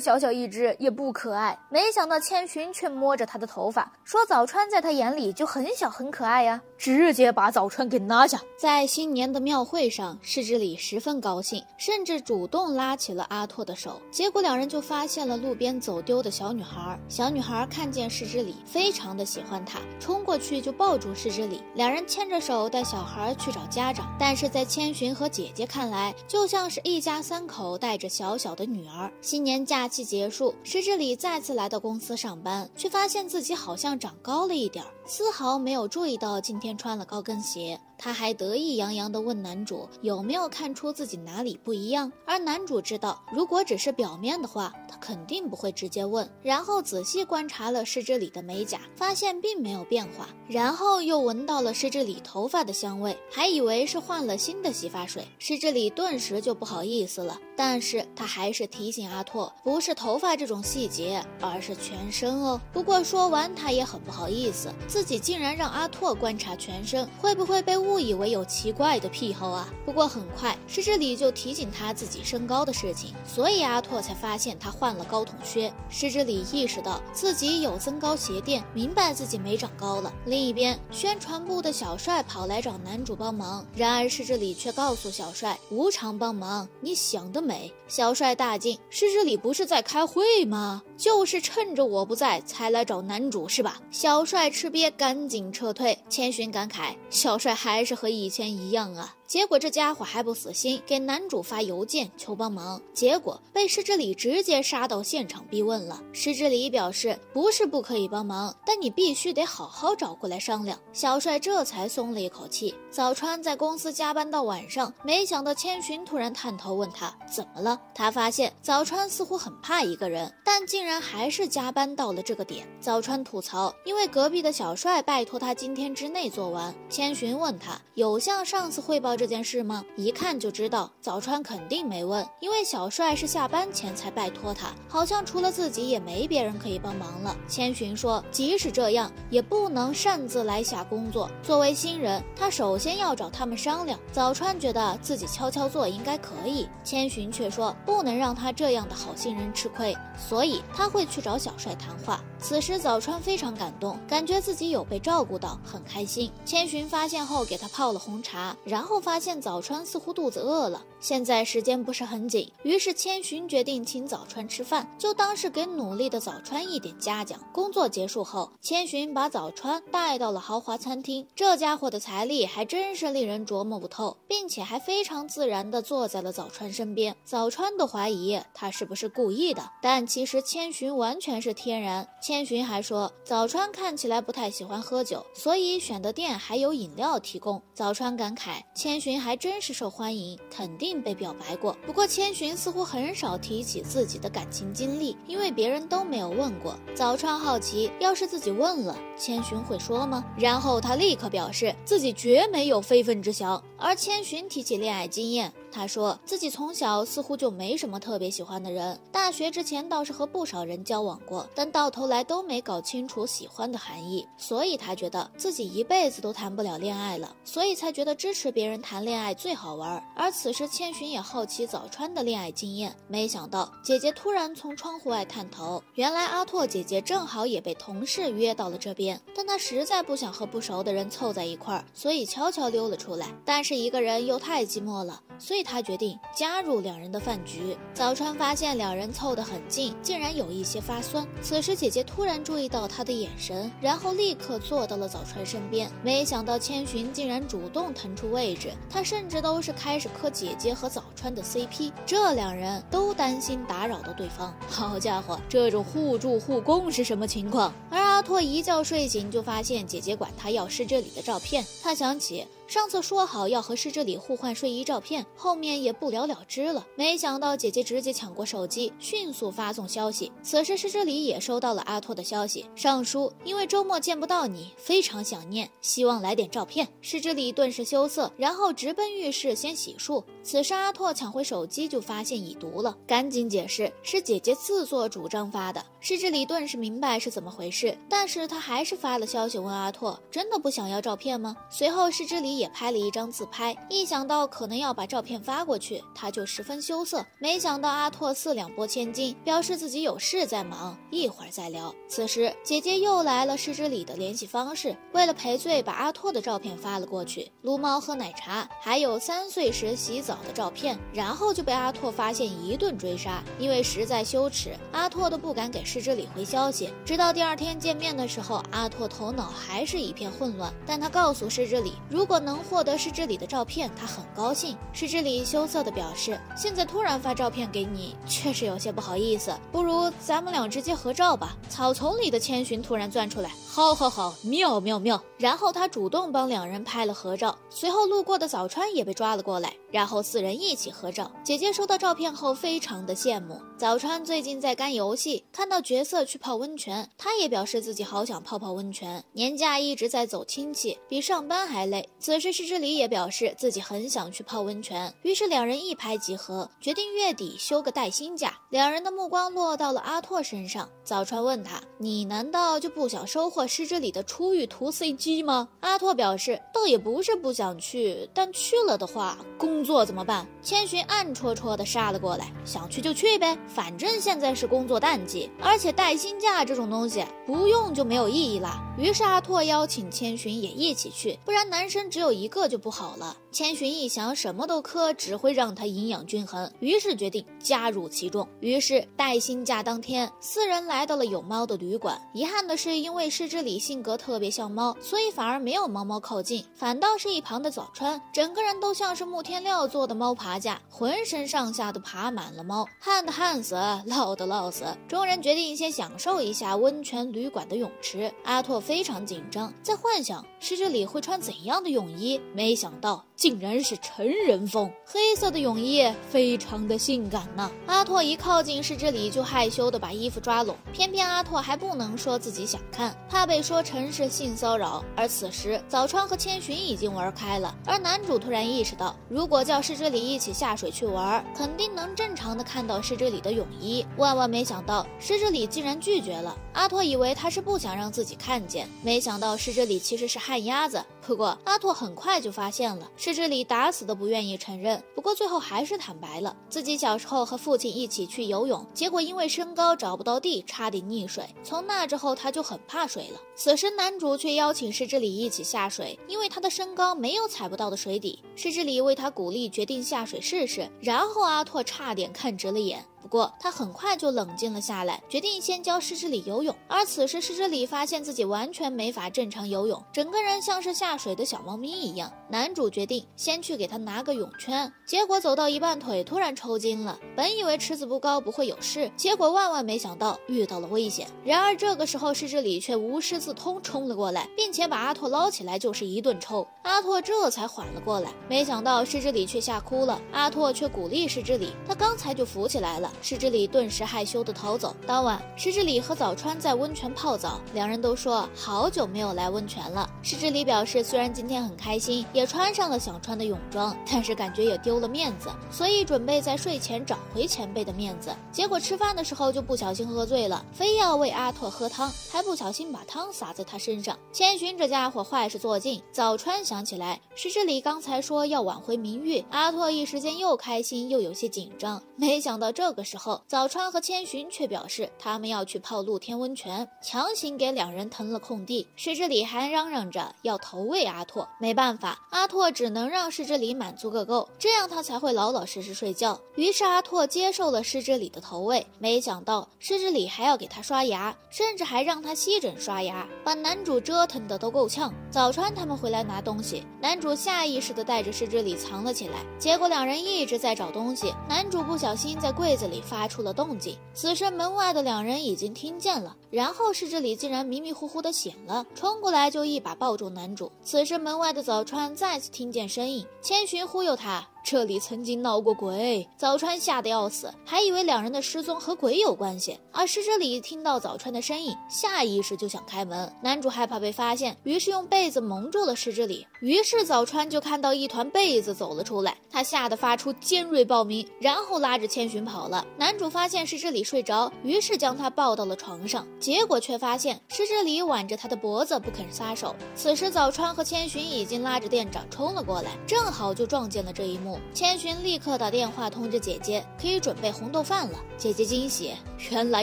小小一只，也不可爱。没想到千寻却摸着他的头发，说早川在他眼里就很小很可爱呀，直接把早川给拿下。在新年的庙会上，世之里十分高兴，甚至主动拉起了阿拓的手。结果两人就发现了路边走丢的小女孩。小女孩看见世之里，非常的喜欢他，冲过去就抱住世之里，两人牵着手带小孩去找家长，但。是在千寻和姐姐看来，就像像是一家三口带着小小的女儿。新年假期结束，石之里再次来到公司上班，却发现自己好像长高了一点，丝毫没有注意到今天穿了高跟鞋。他还得意洋洋地问男主有没有看出自己哪里不一样。而男主知道，如果只是表面的话，他肯定不会直接问。然后仔细观察了失之里的美甲，发现并没有变化。然后又闻到了失之里头发的香味，还以为是换了新的洗发水。失之里顿时就不好意思了，但是他还是提醒阿拓，不是头发这种细节，而是全身哦。不过说完，他也很不好意思，自己竟然让阿拓观察全身，会不会被误误以为有奇怪的癖好啊？不过很快，石之里就提醒他自己身高的事情，所以阿拓才发现他换了高筒靴。石之里意识到自己有增高鞋垫，明白自己没长高了。另一边，宣传部的小帅跑来找男主帮忙，然而石之里却告诉小帅无偿帮忙。你想得美！小帅大惊，石之里不是在开会吗？就是趁着我不在才来找男主是吧？小帅吃瘪，赶紧撤退。千寻感慨，小帅还是和以前一样啊。结果这家伙还不死心，给男主发邮件求帮忙，结果被石之里直接杀到现场逼问了。石之里表示不是不可以帮忙，但你必须得好好找过来商量。小帅这才松了一口气。早川在公司加班到晚上，没想到千寻突然探头问他怎么了。他发现早川似乎很怕一个人，但竟然还是加班到了这个点。早川吐槽，因为隔壁的小帅拜托他今天之内做完。千寻问他有向上司汇报。这件事吗？一看就知道早川肯定没问，因为小帅是下班前才拜托他，好像除了自己也没别人可以帮忙了。千寻说，即使这样，也不能擅自来下工作。作为新人，他首先要找他们商量。早川觉得自己悄悄做应该可以，千寻却说不能让他这样的好心人吃亏，所以他会去找小帅谈话。此时早川非常感动，感觉自己有被照顾到，很开心。千寻发现后，给他泡了红茶，然后发现早川似乎肚子饿了。现在时间不是很紧，于是千寻决定请早川吃饭，就当是给努力的早川一点嘉奖。工作结束后，千寻把早川带到了豪华餐厅，这家伙的财力还真是令人琢磨不透，并且还非常自然地坐在了早川身边。早川都怀疑他是不是故意的，但其实千寻完全是天然。千寻还说，早川看起来不太喜欢喝酒，所以选的店还有饮料提供。早川感慨，千千寻还真是受欢迎，肯定被表白过。不过千寻似乎很少提起自己的感情经历，因为别人都没有问过。早川好奇，要是自己问了，千寻会说吗？然后他立刻表示自己绝没有非分之想。而千寻提起恋爱经验。他说自己从小似乎就没什么特别喜欢的人，大学之前倒是和不少人交往过，但到头来都没搞清楚喜欢的含义，所以他觉得自己一辈子都谈不了恋爱了，所以才觉得支持别人谈恋爱最好玩。而此时千寻也好奇早川的恋爱经验，没想到姐姐突然从窗户外探头，原来阿拓姐姐正好也被同事约到了这边，但她实在不想和不熟的人凑在一块儿，所以悄悄溜了出来。但是一个人又太寂寞了，所以。他决定加入两人的饭局。早川发现两人凑得很近，竟然有一些发酸。此时姐姐突然注意到他的眼神，然后立刻坐到了早川身边。没想到千寻竟然主动腾出位置，他甚至都是开始磕姐姐和早川的 CP。这两人都担心打扰到对方。好家伙，这种互助互攻是什么情况？而阿拓一觉睡醒就发现姐姐管他要是这里的照片，他想起。上次说好要和师之里互换睡衣照片，后面也不了了之了。没想到姐姐直接抢过手机，迅速发送消息。此时师之里也收到了阿拓的消息，尚书因为周末见不到你，非常想念，希望来点照片。师之里顿时羞涩，然后直奔浴室先洗漱。此时阿拓抢回手机就发现已读了，赶紧解释是姐姐自作主张发的。师之里顿时明白是怎么回事，但是他还是发了消息问阿拓，真的不想要照片吗？随后师之里。也拍了一张自拍，一想到可能要把照片发过去，他就十分羞涩。没想到阿拓四两拨千斤，表示自己有事在忙，一会儿再聊。此时姐姐又来了失之里的联系方式，为了赔罪，把阿拓的照片发了过去，撸猫喝奶茶，还有三岁时洗澡的照片。然后就被阿拓发现，一顿追杀。因为实在羞耻，阿拓都不敢给失之里回消息。直到第二天见面的时候，阿拓头脑还是一片混乱，但他告诉失之里，如果能获得失之里的照片，他很高兴。失之里羞涩地表示，现在突然发照片给你，确实有些不好意思，不如咱们俩直接合照吧。草丛里的千寻突然钻出来，好好好，妙妙妙！然后他主动帮两人拍了合照，随后路过的早川也被抓了过来，然后四人一起合照。姐姐收到照片后非常的羡慕。早川最近在干游戏，看到角色去泡温泉，他也表示自己好想泡泡温泉。年假一直在走亲戚，比上班还累。此时石之里也表示自己很想去泡温泉，于是两人一拍即合，决定月底休个带薪假。两人的目光落到了阿拓身上，早川问他：“你难道就不想收获石之里的出狱图 CG 吗？”阿拓表示：“倒也不是不想去，但去了的话，工作怎么办？”千寻暗戳戳的杀了过来：“想去就去呗，反正现在是工作淡季，而且带薪假这种东西不用就没有意义了。”于是阿拓邀请千寻也一起去，不然男生只有一个就不好了。千寻一想，什么都磕只会让他营养均衡，于是决定加入其中。于是带薪假当天，四人来到了有猫的旅馆。遗憾的是，因为失之礼性格特别像猫，所以反而没有猫猫靠近，反倒是一旁的早川，整个人都像是木天料做的猫爬架，浑身上下都爬满了猫，旱的旱死，涝的涝死。众人决定先享受一下温泉旅馆的泳池。阿拓非常紧张，在幻想失之礼会穿怎样的泳衣，没想到。竟然是成人风，黑色的泳衣非常的性感呢。阿拓一靠近石之礼，就害羞的把衣服抓拢，偏偏阿拓还不能说自己想看，怕被说成是性骚扰。而此时早川和千寻已经玩开了，而男主突然意识到，如果叫石之礼一起下水去玩，肯定能正常的看到石之礼的泳衣。万万没想到，石之礼竟然拒绝了。阿拓以为他是不想让自己看见，没想到石之礼其实是害旱鸭子。不过阿拓很快就发现了，石之里打死都不愿意承认。不过最后还是坦白了，自己小时候和父亲一起去游泳，结果因为身高找不到地，差点溺水。从那之后他就很怕水了。此时男主却邀请石之里一起下水，因为他的身高没有踩不到的水底。石之里为他鼓励，决定下水试试。然后阿拓差点看直了眼。不过他很快就冷静了下来，决定先教施之礼游泳。而此时施之礼发现自己完全没法正常游泳，整个人像是下下水的小猫咪一样。男主决定先去给他拿个泳圈，结果走到一半腿突然抽筋了。本以为池子不高不会有事，结果万万没想到遇到了危险。然而这个时候施之里却无师自通冲了过来，并且把阿拓捞起来就是一顿抽。阿拓这才缓了过来，没想到施之里却吓哭了。阿拓却鼓励施之里，他刚才就浮起来了。石之里顿时害羞的逃走。当晚，石之里和早川在温泉泡澡，两人都说好久没有来温泉了。石之里表示，虽然今天很开心，也穿上了想穿的泳装，但是感觉也丢了面子，所以准备在睡前找回前辈的面子。结果吃饭的时候就不小心喝醉了，非要喂阿拓喝汤，还不小心把汤洒在他身上。千寻这家伙坏事做尽。早川想起来，石之礼刚才说要挽回名誉，阿拓一时间又开心又有些紧张。没想到这个时候，早川和千寻却表示他们要去泡露天温泉，强行给两人腾了空地。石之礼还嚷嚷着要投喂阿拓，没办法，阿拓只能让石之礼满足个够，这样他才会老老实实睡觉。于是阿拓接受了石之礼的投喂，没想到石之礼还要给他刷牙，甚至还让他吸枕刷牙，把男主折腾的都够呛。早川他们回来拿东西，男主下意识的带着石之礼藏了起来，结果两人一直在找东西，男主不小心在柜子里发。出了动静，此时门外的两人已经听见了。然后是这里竟然迷迷糊糊的醒了，冲过来就一把抱住男主。此时门外的早川再次听见声音，千寻忽悠他。这里曾经闹过鬼，早川吓得要死，还以为两人的失踪和鬼有关系。而石之礼听到早川的声音，下意识就想开门。男主害怕被发现，于是用被子蒙住了石之礼。于是早川就看到一团被子走了出来，他吓得发出尖锐爆鸣，然后拉着千寻跑了。男主发现石之礼睡着，于是将他抱到了床上，结果却发现石之礼挽着他的脖子不肯撒手。此时早川和千寻已经拉着店长冲了过来，正好就撞见了这一幕。千寻立刻打电话通知姐姐，可以准备红豆饭了。姐姐惊喜，原来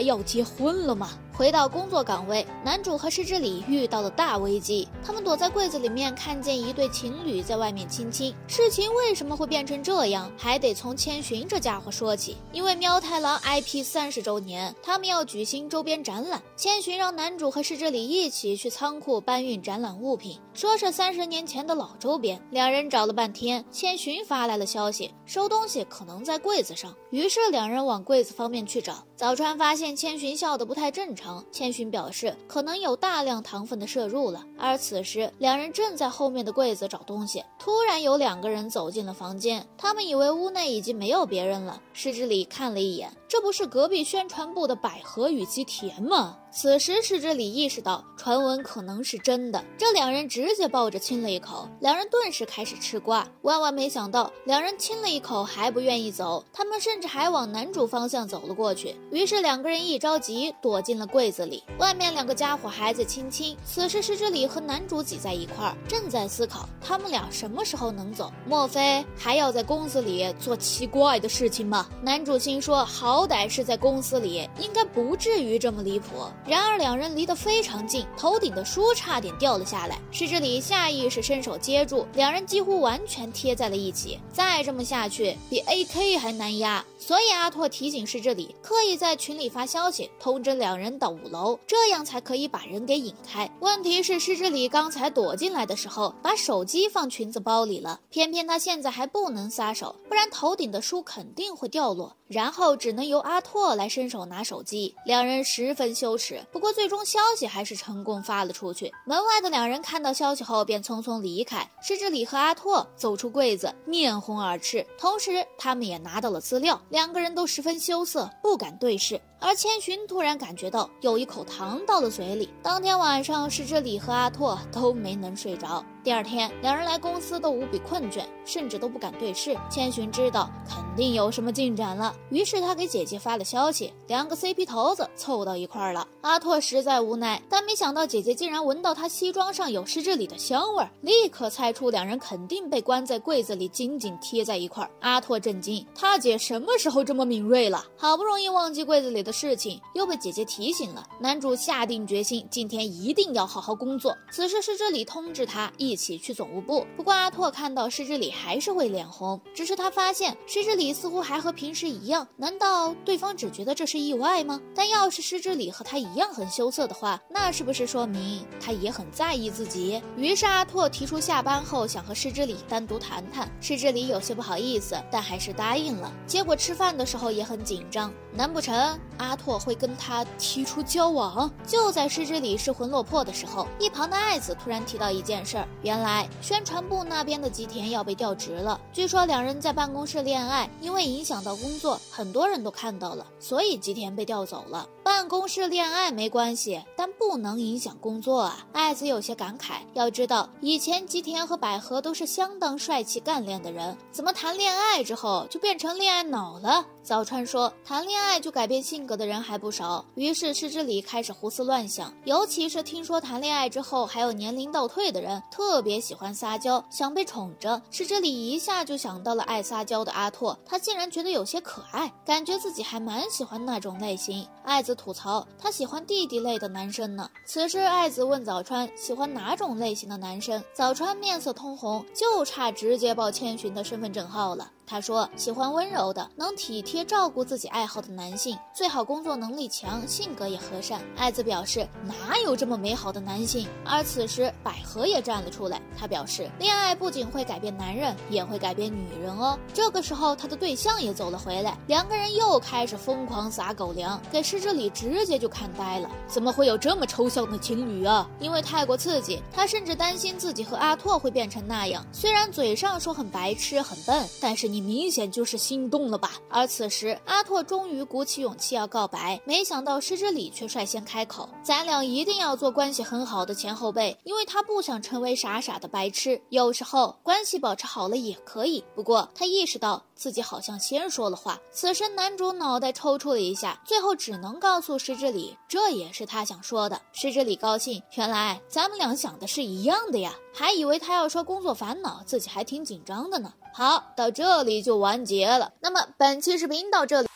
要结婚了吗？回到工作岗位，男主和石之里遇到了大危机。他们躲在柜子里面，看见一对情侣在外面亲亲。事情为什么会变成这样，还得从千寻这家伙说起。因为喵太郎 IP 三十周年，他们要举行周边展览。千寻让男主和石之里一起去仓库搬运展览物品，说是三十年前的老周边。两人找了半天，千寻发来了消息，收东西可能在柜子上。于是两人往柜子方面去找。早川发现千寻笑得不太正常，千寻表示可能有大量糖分的摄入了。而此时两人正在后面的柜子找东西，突然有两个人走进了房间，他们以为屋内已经没有别人了。石之里看了一眼，这不是隔壁宣传部的百合与吉田吗？此时石之里意识到传闻可能是真的，这两人直接抱着亲了一口，两人顿时开始吃瓜。万万没想到，两人亲了一口还不愿意走，他们甚至还往男主方向走了过去。于是两个人一着急躲进了柜子里，外面两个家伙还在亲亲。此时石之里和男主挤在一块儿，正在思考他们俩什么时候能走。莫非还要在公司里做奇怪的事情吗？男主心说，好歹是在公司里，应该不至于这么离谱。然而两人离得非常近，头顶的书差点掉了下来。石之里下意识伸手接住，两人几乎完全贴在了一起。再这么下去，比 AK 还难压。所以阿拓提醒石之里，刻意在群里发消息通知两人到五楼，这样才可以把人给引开。问题是石之里刚才躲进来的时候，把手机放裙子包里了，偏偏他现在还不能撒手，不然头顶的书肯定会掉落，然后只能由阿拓来伸手拿手机。两人十分羞耻，不过最终消息还是成功发了出去。门外的两人看到消息后便匆匆离开。石之里和阿拓走出柜子，面红耳赤，同时他们也拿到了资料。两个人都十分羞涩，不敢对视。而千寻突然感觉到有一口糖到了嘴里。当天晚上，石之里和阿拓都没能睡着。第二天，两人来公司都无比困倦，甚至都不敢对视。千寻知道肯定有什么进展了，于是他给姐姐发了消息，两个 CP 头子凑到一块了。阿拓实在无奈，但没想到姐姐竟然闻到他西装上有石之里的香味儿，立刻猜出两人肯定被关在柜子里，紧紧贴在一块。阿拓震惊，他姐什么时候这么敏锐了？好不容易忘记柜子里的事情，又被姐姐提醒了。男主下定决心，今天一定要好好工作。此时石之里通知他一起去总务部。不过阿拓看到石之里还是会脸红，只是他发现石之里似乎还和平时一样。难道对方只觉得这是意外吗？但要是石之里和他一样很羞涩的话，那是不是说明他也很在意自己？于是阿拓提出下班后想和石之里单独谈谈。石之里有些不好意思，但还是答应了。结果吃吃饭的时候也很紧张，难不成阿拓会跟他提出交往？就在石之里失魂落魄的时候，一旁的爱子突然提到一件事儿，原来宣传部那边的吉田要被调职了。据说两人在办公室恋爱，因为影响到工作，很多人都看到了，所以吉田被调走了。办公室恋爱没关系，但不能影响工作啊！爱子有些感慨。要知道，以前吉田和百合都是相当帅气干练的人，怎么谈恋爱之后就变成恋爱脑了？早川说，谈恋爱就改变性格的人还不少。于是石之里开始胡思乱想，尤其是听说谈恋爱之后还有年龄倒退的人，特别喜欢撒娇，想被宠着。石之里一下就想到了爱撒娇的阿拓，他竟然觉得有些可爱，感觉自己还蛮喜欢那种类型。爱子吐槽，他喜欢弟弟类的男生呢。此时爱子问早川喜欢哪种类型的男生，早川面色通红，就差直接报千寻的身份证号了。他说喜欢温柔的，能体贴照顾自己爱好的男性，最好工作能力强，性格也和善。爱子表示哪有这么美好的男性？而此时百合也站了出来，他表示恋爱不仅会改变男人，也会改变女人哦。这个时候他的对象也走了回来，两个人又开始疯狂撒狗粮，给石之里直接就看呆了。怎么会有这么抽象的情侣啊？因为太过刺激，他甚至担心自己和阿拓会变成那样。虽然嘴上说很白痴很笨，但是你。明显就是心动了吧？而此时，阿拓终于鼓起勇气要告白，没想到石之里却率先开口：“咱俩一定要做关系很好的前后辈，因为他不想成为傻傻的白痴。有时候关系保持好了也可以。”不过他意识到自己好像先说了话。此时男主脑袋抽搐了一下，最后只能告诉石之礼，这也是他想说的。石之礼高兴，原来咱们俩想的是一样的呀，还以为他要说工作烦恼，自己还挺紧张的呢。好，到这里就完结了。那么本期视频到这里。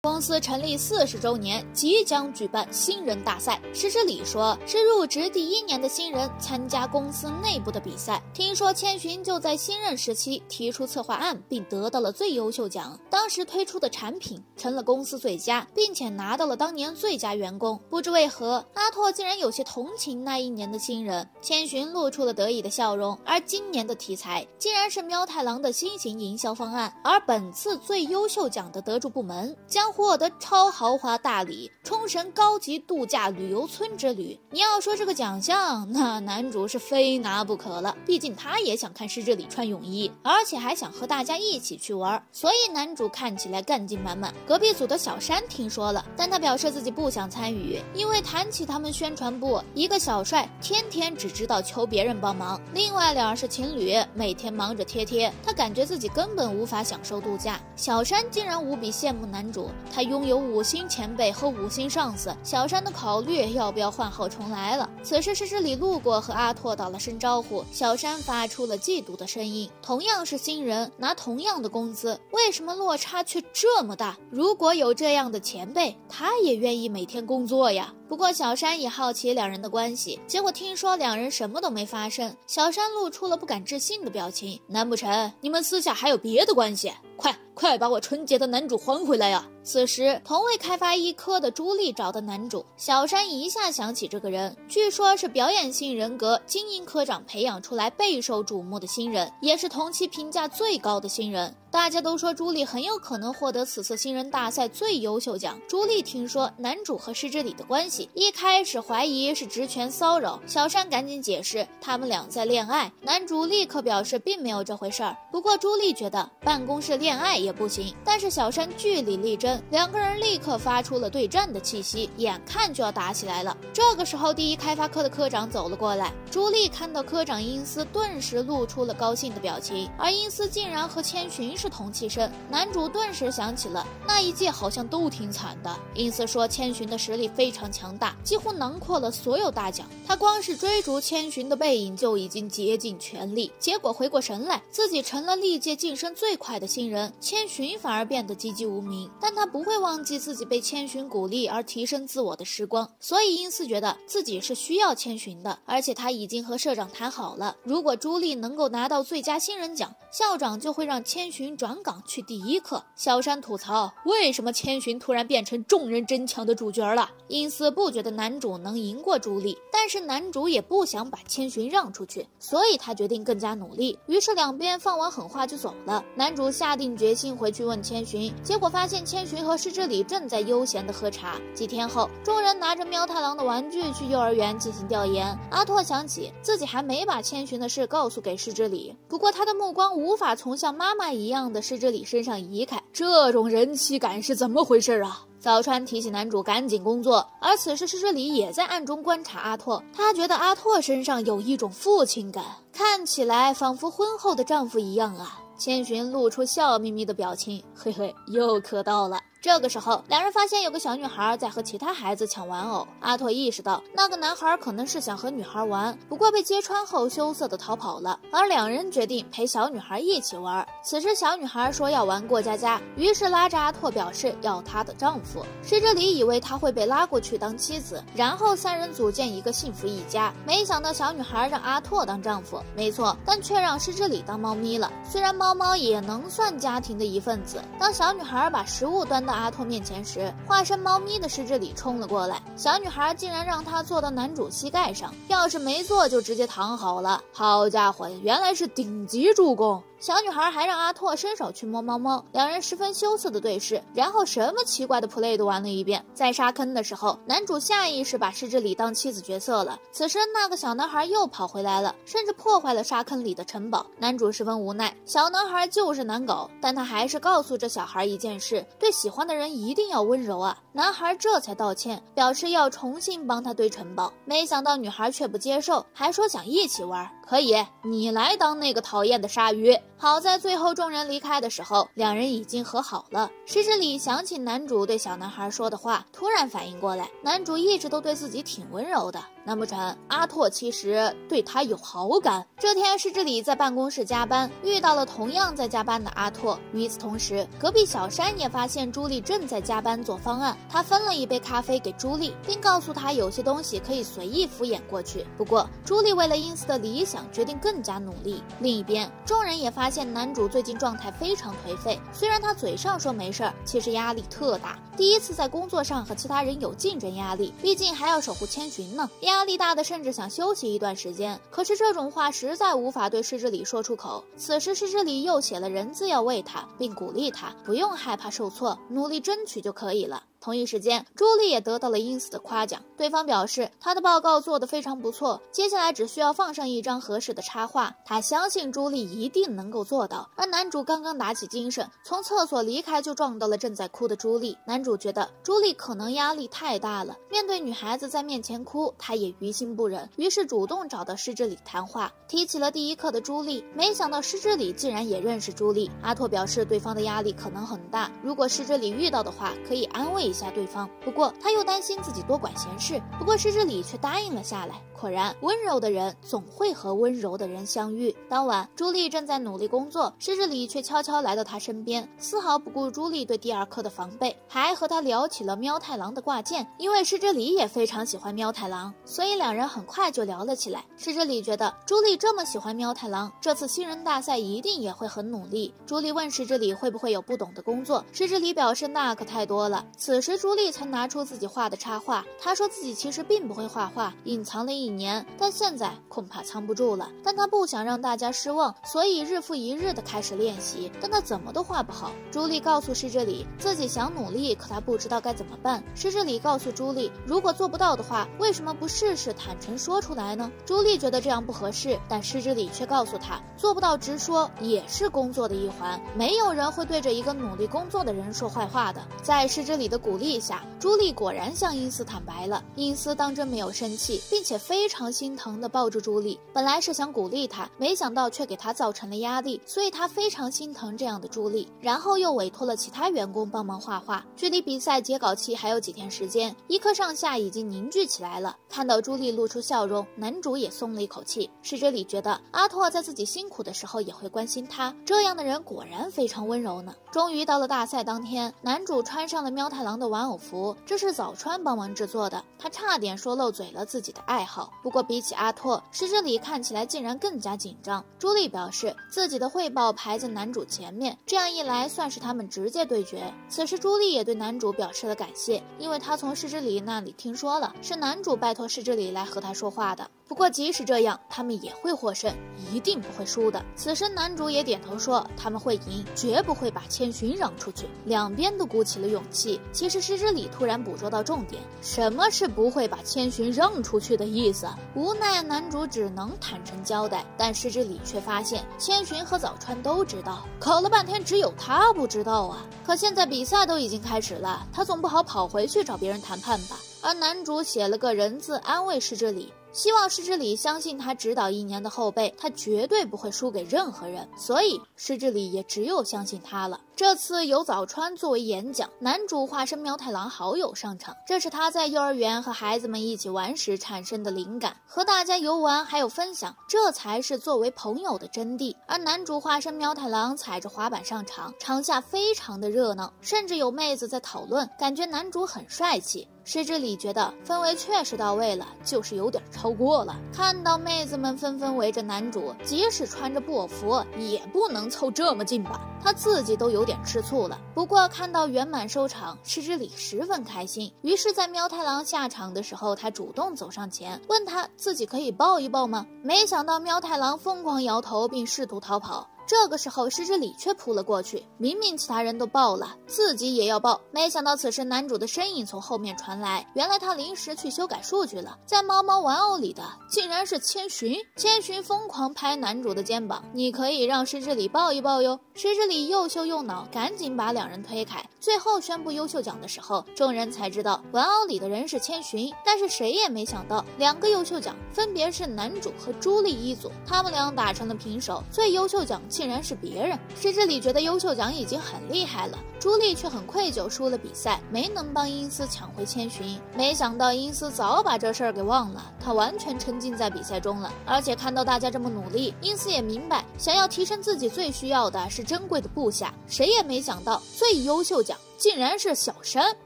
公司成立四十周年，即将举办新人大赛。石之礼说，是入职第一年的新人参加公司内部的比赛。听说千寻就在新任时期提出策划案，并得到了最优秀奖。当时推出的产品成了公司最佳，并且拿到了当年最佳员工。不知为何，阿拓竟然有些同情那一年的新人。千寻露出了得意的笑容。而今年的题材竟然是喵太郎的新型营销方案，而本次最优秀奖的得主部门将。获得超豪华大礼——冲绳高级度假旅游村之旅。你要说这个奖项，那男主是非拿不可了。毕竟他也想看失之礼穿泳衣，而且还想和大家一起去玩，所以男主看起来干劲满满。隔壁组的小山听说了，但他表示自己不想参与，因为谈起他们宣传部，一个小帅天天只知道求别人帮忙，另外两人是情侣，每天忙着贴贴，他感觉自己根本无法享受度假。小山竟然无比羡慕男主。他拥有五星前辈和五星上司，小山的考虑要不要换号重来了。此时，是这里路过，和阿拓打了声招呼。小山发出了嫉妒的声音。同样是新人，拿同样的工资，为什么落差却这么大？如果有这样的前辈，他也愿意每天工作呀。不过，小山也好奇两人的关系，结果听说两人什么都没发生。小山露出了不敢置信的表情。难不成你们私下还有别的关系？快！快把我纯洁的男主还回来呀！此时，同为开发一科的朱莉找到男主小山一下想起这个人，据说是表演性人格精英科长培养出来备受瞩目的新人，也是同期评价最高的新人。大家都说朱莉很有可能获得此次新人大赛最优秀奖。朱莉听说男主和失之礼的关系，一开始怀疑是职权骚扰，小山赶紧解释他们俩在恋爱。男主立刻表示并没有这回事儿。不过朱莉觉得办公室恋爱也不行，但是小山据理力争，两个人立刻发出了对战的气息，眼看就要打起来了。这个时候，第一开发科的科长走了过来，朱莉看到科长英司，顿时露出了高兴的表情，而英司竟然和千寻。是同期生，男主顿时想起了那一届好像都挺惨的。因此说千寻的实力非常强大，几乎囊括了所有大奖。他光是追逐千寻的背影就已经竭尽全力，结果回过神来，自己成了历届晋升最快的新人，千寻反而变得籍籍无名。但他不会忘记自己被千寻鼓励而提升自我的时光，所以因此觉得自己是需要千寻的。而且他已经和社长谈好了，如果朱莉能够拿到最佳新人奖，校长就会让千寻。转岗去第一课，小山吐槽：为什么千寻突然变成众人争抢的主角了？因斯不觉得男主能赢过朱莉，但是男主也不想把千寻让出去，所以他决定更加努力。于是两边放完狠话就走了。男主下定决心回去问千寻，结果发现千寻和石之礼正在悠闲的喝茶。几天后，众人拿着喵太郎的玩具去幼儿园进行调研。阿拓想起自己还没把千寻的事告诉给石之礼，不过他的目光无法从像妈妈一样。的矢志里身上移开，这种人妻感是怎么回事啊？早川提醒男主赶紧工作，而此时施哲里也在暗中观察阿拓，他觉得阿拓身上有一种父亲感，看起来仿佛婚后的丈夫一样啊。千寻露出笑眯眯的表情，嘿嘿，又磕到了。这个时候，两人发现有个小女孩在和其他孩子抢玩偶。阿拓意识到那个男孩可能是想和女孩玩，不过被揭穿后羞涩的逃跑了。而两人决定陪小女孩一起玩。此时，小女孩说要玩过家家，于是拉着阿拓表示要她的丈夫。石之礼以为他会被拉过去当妻子，然后三人组建一个幸福一家。没想到小女孩让阿拓当丈夫，没错，但却让石之礼当猫咪了。虽然猫猫也能算家庭的一份子。当小女孩把食物端。到阿拓面前时，化身猫咪的石之礼冲了过来。小女孩竟然让他坐到男主膝盖上，要是没坐就直接躺好了。好家伙，原来是顶级助攻！小女孩还让阿拓伸手去摸猫猫，两人十分羞涩的对视，然后什么奇怪的 play 都玩了一遍。在沙坑的时候，男主下意识把石之礼当妻子角色了。此时那个小男孩又跑回来了，甚至破坏了沙坑里的城堡。男主十分无奈，小男孩就是难搞，但他还是告诉这小孩一件事：对喜欢的人一定要温柔啊。男孩这才道歉，表示要重新帮他堆城堡。没想到女孩却不接受，还说想一起玩。可以，你来当那个讨厌的鲨鱼。好在最后众人离开的时候，两人已经和好了。石之里想起男主对小男孩说的话，突然反应过来，男主一直都对自己挺温柔的。难不成阿拓其实对他有好感？这天，石之里在办公室加班，遇到了同样在加班的阿拓。与此同时，隔壁小山也发现朱莉正在加班做方案，他分了一杯咖啡给朱莉，并告诉她有些东西可以随意敷衍过去。不过，朱莉为了因斯的理想，决定更加努力。另一边，众人也发现男主最近状态非常颓废，虽然他嘴上说没事儿，其实压力特大。第一次在工作上和其他人有竞争压力，毕竟还要守护千寻呢。压压力大的甚至想休息一段时间，可是这种话实在无法对失之礼说出口。此时失之礼又写了人字要喂他，并鼓励他不用害怕受挫，努力争取就可以了。同一时间，朱莉也得到了因斯的夸奖。对方表示他的报告做得非常不错，接下来只需要放上一张合适的插画。他相信朱莉一定能够做到。而男主刚刚打起精神，从厕所离开就撞到了正在哭的朱莉。男主觉得朱莉可能压力太大了，面对女孩子在面前哭，他也于心不忍，于是主动找到施之礼谈话，提起了第一课的朱莉。没想到施之礼竟然也认识朱莉。阿拓表示对方的压力可能很大，如果施之礼遇到的话，可以安慰。一下对方，不过他又担心自己多管闲事。不过石之礼却答应了下来。果然，温柔的人总会和温柔的人相遇。当晚，朱莉正在努力工作，石之礼却悄悄来到她身边，丝毫不顾朱莉对第二课的防备，还和她聊起了喵太郎的挂件。因为石之礼也非常喜欢喵太郎，所以两人很快就聊了起来。石之礼觉得朱莉这么喜欢喵太郎，这次新人大赛一定也会很努力。朱莉问石之礼会不会有不懂的工作，石之礼表示那可太多了。此时，朱莉才拿出自己画的插画，她说自己其实并不会画画，隐藏了一。年，但现在恐怕藏不住了。但她不想让大家失望，所以日复一日的开始练习。但她怎么都画不好。朱莉告诉施之礼，自己想努力，可她不知道该怎么办。施之礼告诉朱莉，如果做不到的话，为什么不试试坦诚说出来呢？朱莉觉得这样不合适，但施之礼却告诉她，做不到直说也是工作的一环。没有人会对着一个努力工作的人说坏话的。在施之礼的鼓鼓励一下，朱莉果然向因斯坦白了。因斯当真没有生气，并且非。常心疼地抱住朱莉，本来是想鼓励她，没想到却给她造成了压力，所以她非常心疼这样的朱莉。然后又委托了其他员工帮忙画画。距离比赛截稿期还有几天时间，一课上下已经凝聚起来了。看到朱莉露出笑容，男主也松了一口气。石之里觉得阿拓在自己辛苦的时候也会关心他，这样的人果然非常温柔呢。终于到了大赛当天，男主穿上了喵太郎的玩偶服，这是早川帮忙制作的。他差点说漏嘴了自己的爱好。不过比起阿拓，石之里看起来竟然更加紧张。朱莉表示自己的汇报排在男主前面，这样一来算是他们直接对决。此时朱莉也对男主表示了感谢，因为她从石之里那里听说了，是男主拜托石之里来和他说话的。不过即使这样，他们也会获胜，一定不会输的。此时男主也点头说他们会赢，绝不会把千寻让出去。两边都鼓起了勇气。是师之里突然捕捉到重点，什么是不会把千寻扔出去的意思？无奈男主只能坦诚交代，但师之里却发现千寻和早川都知道，考了半天只有他不知道啊！可现在比赛都已经开始了，他总不好跑回去找别人谈判吧？而男主写了个人字安慰石之里。希望石之礼相信他指导一年的后辈，他绝对不会输给任何人，所以石之礼也只有相信他了。这次由早川作为演讲，男主化身喵太郎好友上场，这是他在幼儿园和孩子们一起玩时产生的灵感，和大家游玩还有分享，这才是作为朋友的真谛。而男主化身喵太郎踩着滑板上场，场下非常的热闹，甚至有妹子在讨论，感觉男主很帅气。石之礼觉得氛围确实到位了，就是有点超过了。看到妹子们纷纷围着男主，即使穿着布偶服，也不能凑这么近吧？他自己都有点吃醋了。不过看到圆满收场，石之礼十分开心。于是，在喵太郎下场的时候，他主动走上前，问他自己可以抱一抱吗？没想到喵太郎疯狂摇头，并试图逃跑。这个时候，石之礼却扑了过去。明明其他人都抱了，自己也要抱。没想到此时男主的身影从后面传来，原来他临时去修改数据了。在猫猫玩偶里的竟然是千寻。千寻疯狂拍男主的肩膀：“你可以让石之礼抱一抱哟。”石之礼又羞又恼，赶紧把两人推开。最后宣布优秀奖的时候，众人才知道玩偶里的人是千寻。但是谁也没想到，两个优秀奖分别是男主和朱莉一组，他们俩打成了平手。最优秀奖。竟然是别人。谁知里觉得优秀奖已经很厉害了，朱莉却很愧疚，输了比赛没能帮英斯抢回千寻。没想到英斯早把这事儿给忘了，他完全沉浸在比赛中了。而且看到大家这么努力，英斯也明白，想要提升自己最需要的是珍贵的部下。谁也没想到，最优秀奖。竟然是小山，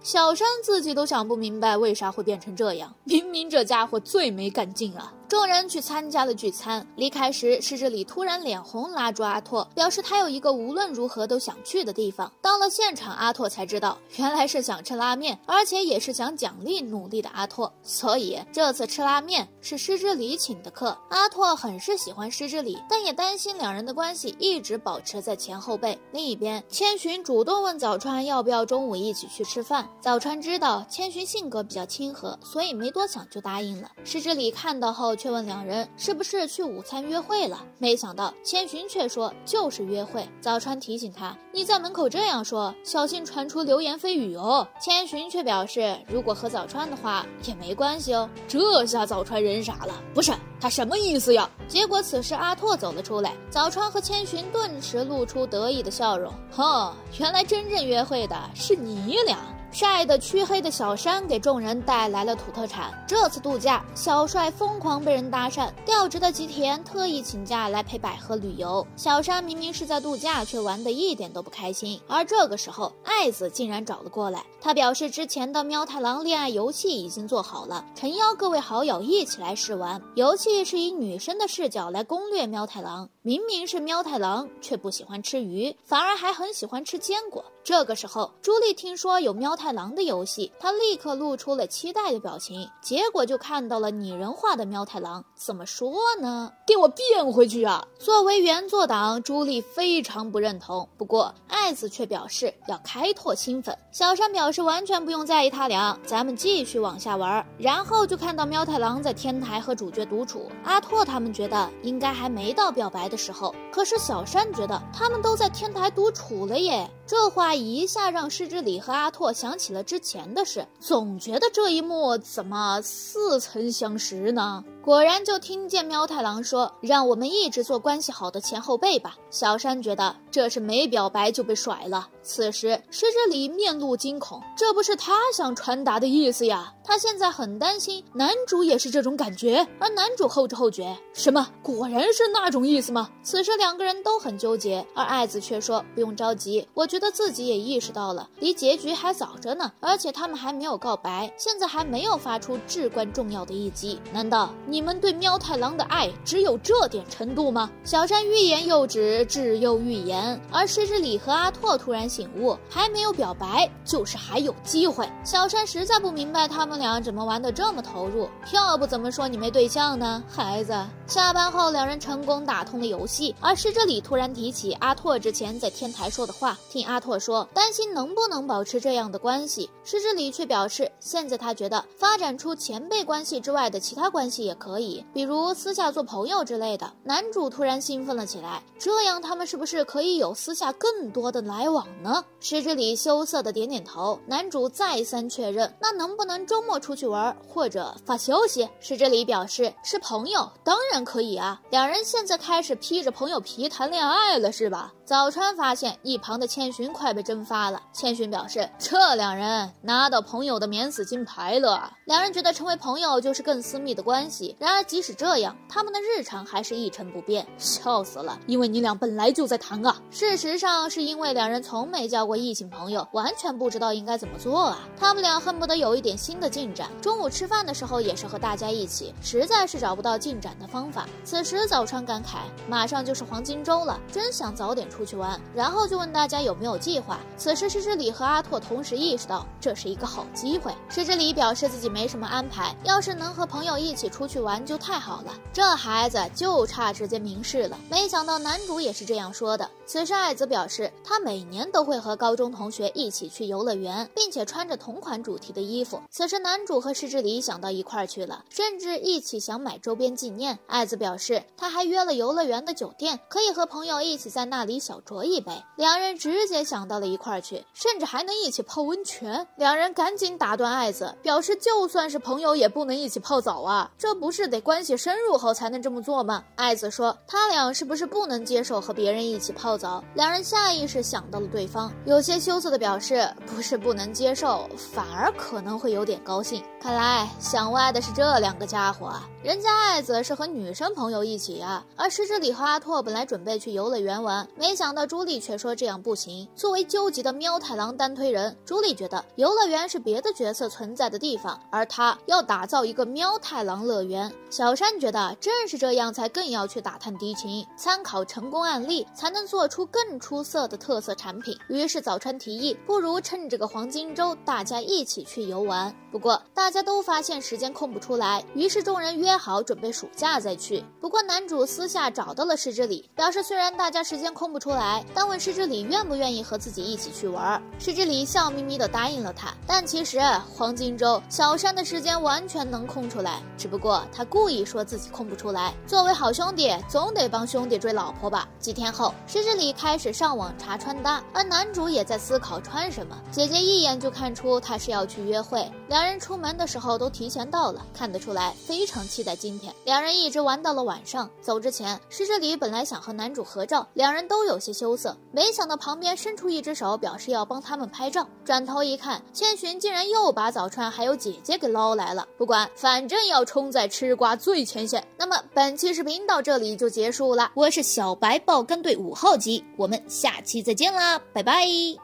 小山自己都想不明白为啥会变成这样。明明这家伙最没干劲啊！众人去参加了聚餐，离开时，石之里突然脸红，拉住阿拓，表示他有一个无论如何都想去的地方。到了现场，阿拓才知道，原来是想吃拉面，而且也是想奖励努力的阿拓。所以这次吃拉面是石之里请的客。阿拓很是喜欢石之里，但也担心两人的关系一直保持在前后辈。另一边，千寻主动问早川要不要中午一起去吃饭。早川知道千寻性格比较亲和，所以没多想就答应了。石之里看到后。却问两人是不是去午餐约会了？没想到千寻却说就是约会。早川提醒他：“你在门口这样说，小心传出流言蜚语哦。”千寻却表示：“如果和早川的话也没关系哦。”这下早川人傻了，不是他什么意思呀？结果此时阿拓走了出来，早川和千寻顿时露出得意的笑容。哼，原来真正约会的是你俩。晒得黢黑的小山给众人带来了土特产。这次度假，小帅疯狂被人搭讪，调职的吉田特意请假来陪百合旅游。小山明明是在度假，却玩得一点都不开心。而这个时候，爱子竟然找了过来，他表示之前的喵太郎恋爱游戏已经做好了，诚邀各位好友一起来试玩。游戏是以女生的视角来攻略喵太郎。明明是喵太郎，却不喜欢吃鱼，反而还很喜欢吃坚果。这个时候，朱莉听说有喵太郎的游戏，她立刻露出了期待的表情。结果就看到了拟人化的喵太郎。怎么说呢？给我变回去啊！作为原作党，朱莉非常不认同。不过艾子却表示要开拓新粉。小山表示完全不用在意他俩，咱们继续往下玩。然后就看到喵太郎在天台和主角独处。阿拓他们觉得应该还没到表白的时候，可是小山觉得他们都在天台独处了耶。这话一下让施之礼和阿拓想起了之前的事，总觉得这一幕怎么似曾相识呢？果然，就听见喵太郎说：“让我们一直做关系好的前后辈吧。”小山觉得这是没表白就被甩了。此时，石之礼面露惊恐，这不是他想传达的意思呀。他现在很担心男主也是这种感觉，而男主后知后觉，什么果然是那种意思吗？此时两个人都很纠结，而爱子却说：“不用着急，我觉得自己也意识到了，离结局还早着呢。而且他们还没有告白，现在还没有发出至关重要的一击。难道你们对喵太郎的爱只有这点程度吗？”小山欲言又止，止又欲言，而施之礼和阿拓突然。醒悟，还没有表白，就是还有机会。小山实在不明白他们俩怎么玩的这么投入，要不怎么说你没对象呢？孩子，下班后两人成功打通了游戏，而是这里突然提起阿拓之前在天台说的话，听阿拓说担心能不能保持这样的关系，石之里却表示现在他觉得发展出前辈关系之外的其他关系也可以，比如私下做朋友之类的。男主突然兴奋了起来，这样他们是不是可以有私下更多的来往？呢？石之里羞涩的点点头。男主再三确认，那能不能周末出去玩或者发消息？石之里表示是朋友，当然可以啊。两人现在开始披着朋友皮谈恋爱了，是吧？早川发现一旁的千寻快被蒸发了。千寻表示，这两人拿到朋友的免死金牌了。两人觉得成为朋友就是更私密的关系。然而即使这样，他们的日常还是一成不变。笑死了，因为你俩本来就在谈啊。事实上是因为两人从。没交过异性朋友，完全不知道应该怎么做啊！他们俩恨不得有一点新的进展。中午吃饭的时候也是和大家一起，实在是找不到进展的方法。此时早川感慨，马上就是黄金周了，真想早点出去玩。然后就问大家有没有计划。此时石之里和阿拓同时意识到这是一个好机会。石之里表示自己没什么安排，要是能和朋友一起出去玩就太好了。这孩子就差直接明示了。没想到男主也是这样说的。此时爱子表示，他每年都会和高中同学一起去游乐园，并且穿着同款主题的衣服。此时男主和石之离想到一块去了，甚至一起想买周边纪念。爱子表示，他还约了游乐园的酒店，可以和朋友一起在那里小酌一杯。两人直接想到了一块儿去，甚至还能一起泡温泉。两人赶紧打断爱子，表示就算是朋友也不能一起泡澡啊，这不是得关系深入后才能这么做吗？爱子说，他俩是不是不能接受和别人一起泡澡？两人下意识想到了对方，有些羞涩的表示，不是不能接受，反而可能会有点高兴。看来想歪的是这两个家伙啊。人家爱子是和女生朋友一起呀，而石之里和阿拓本来准备去游乐园玩，没没想到朱莉却说这样不行。作为究极的喵太郎单推人，朱莉觉得游乐园是别的角色存在的地方，而他要打造一个喵太郎乐园。小山觉得正是这样，才更要去打探敌情，参考成功案例，才能做出更出色的特色产品。于是早川提议，不如趁这个黄金周，大家一起去游玩。不过大家都发现时间空不出来，于是众人约。好准备暑假再去。不过男主私下找到了石之里，表示虽然大家时间空不出来，但问石之里愿不愿意和自己一起去玩。石之里笑眯眯的答应了他。但其实黄金周小山的时间完全能空出来，只不过他故意说自己空不出来。作为好兄弟，总得帮兄弟追老婆吧。几天后，石之里开始上网查穿搭，而男主也在思考穿什么。姐姐一眼就看出他是要去约会，两人出门的时候都提前到了，看得出来非常期。待今天，两人一直玩到了晚上。走之前，石之里本来想和男主合照，两人都有有些羞涩。没想到旁边伸出一只手，表示要帮他们拍照。转头一看，千寻竟然又把早川还有姐姐给捞来了。不管，反正要冲在吃瓜最前线。那么本期视频到这里就结束了。我是小白爆肝队五号机，我们下期再见啦，拜拜。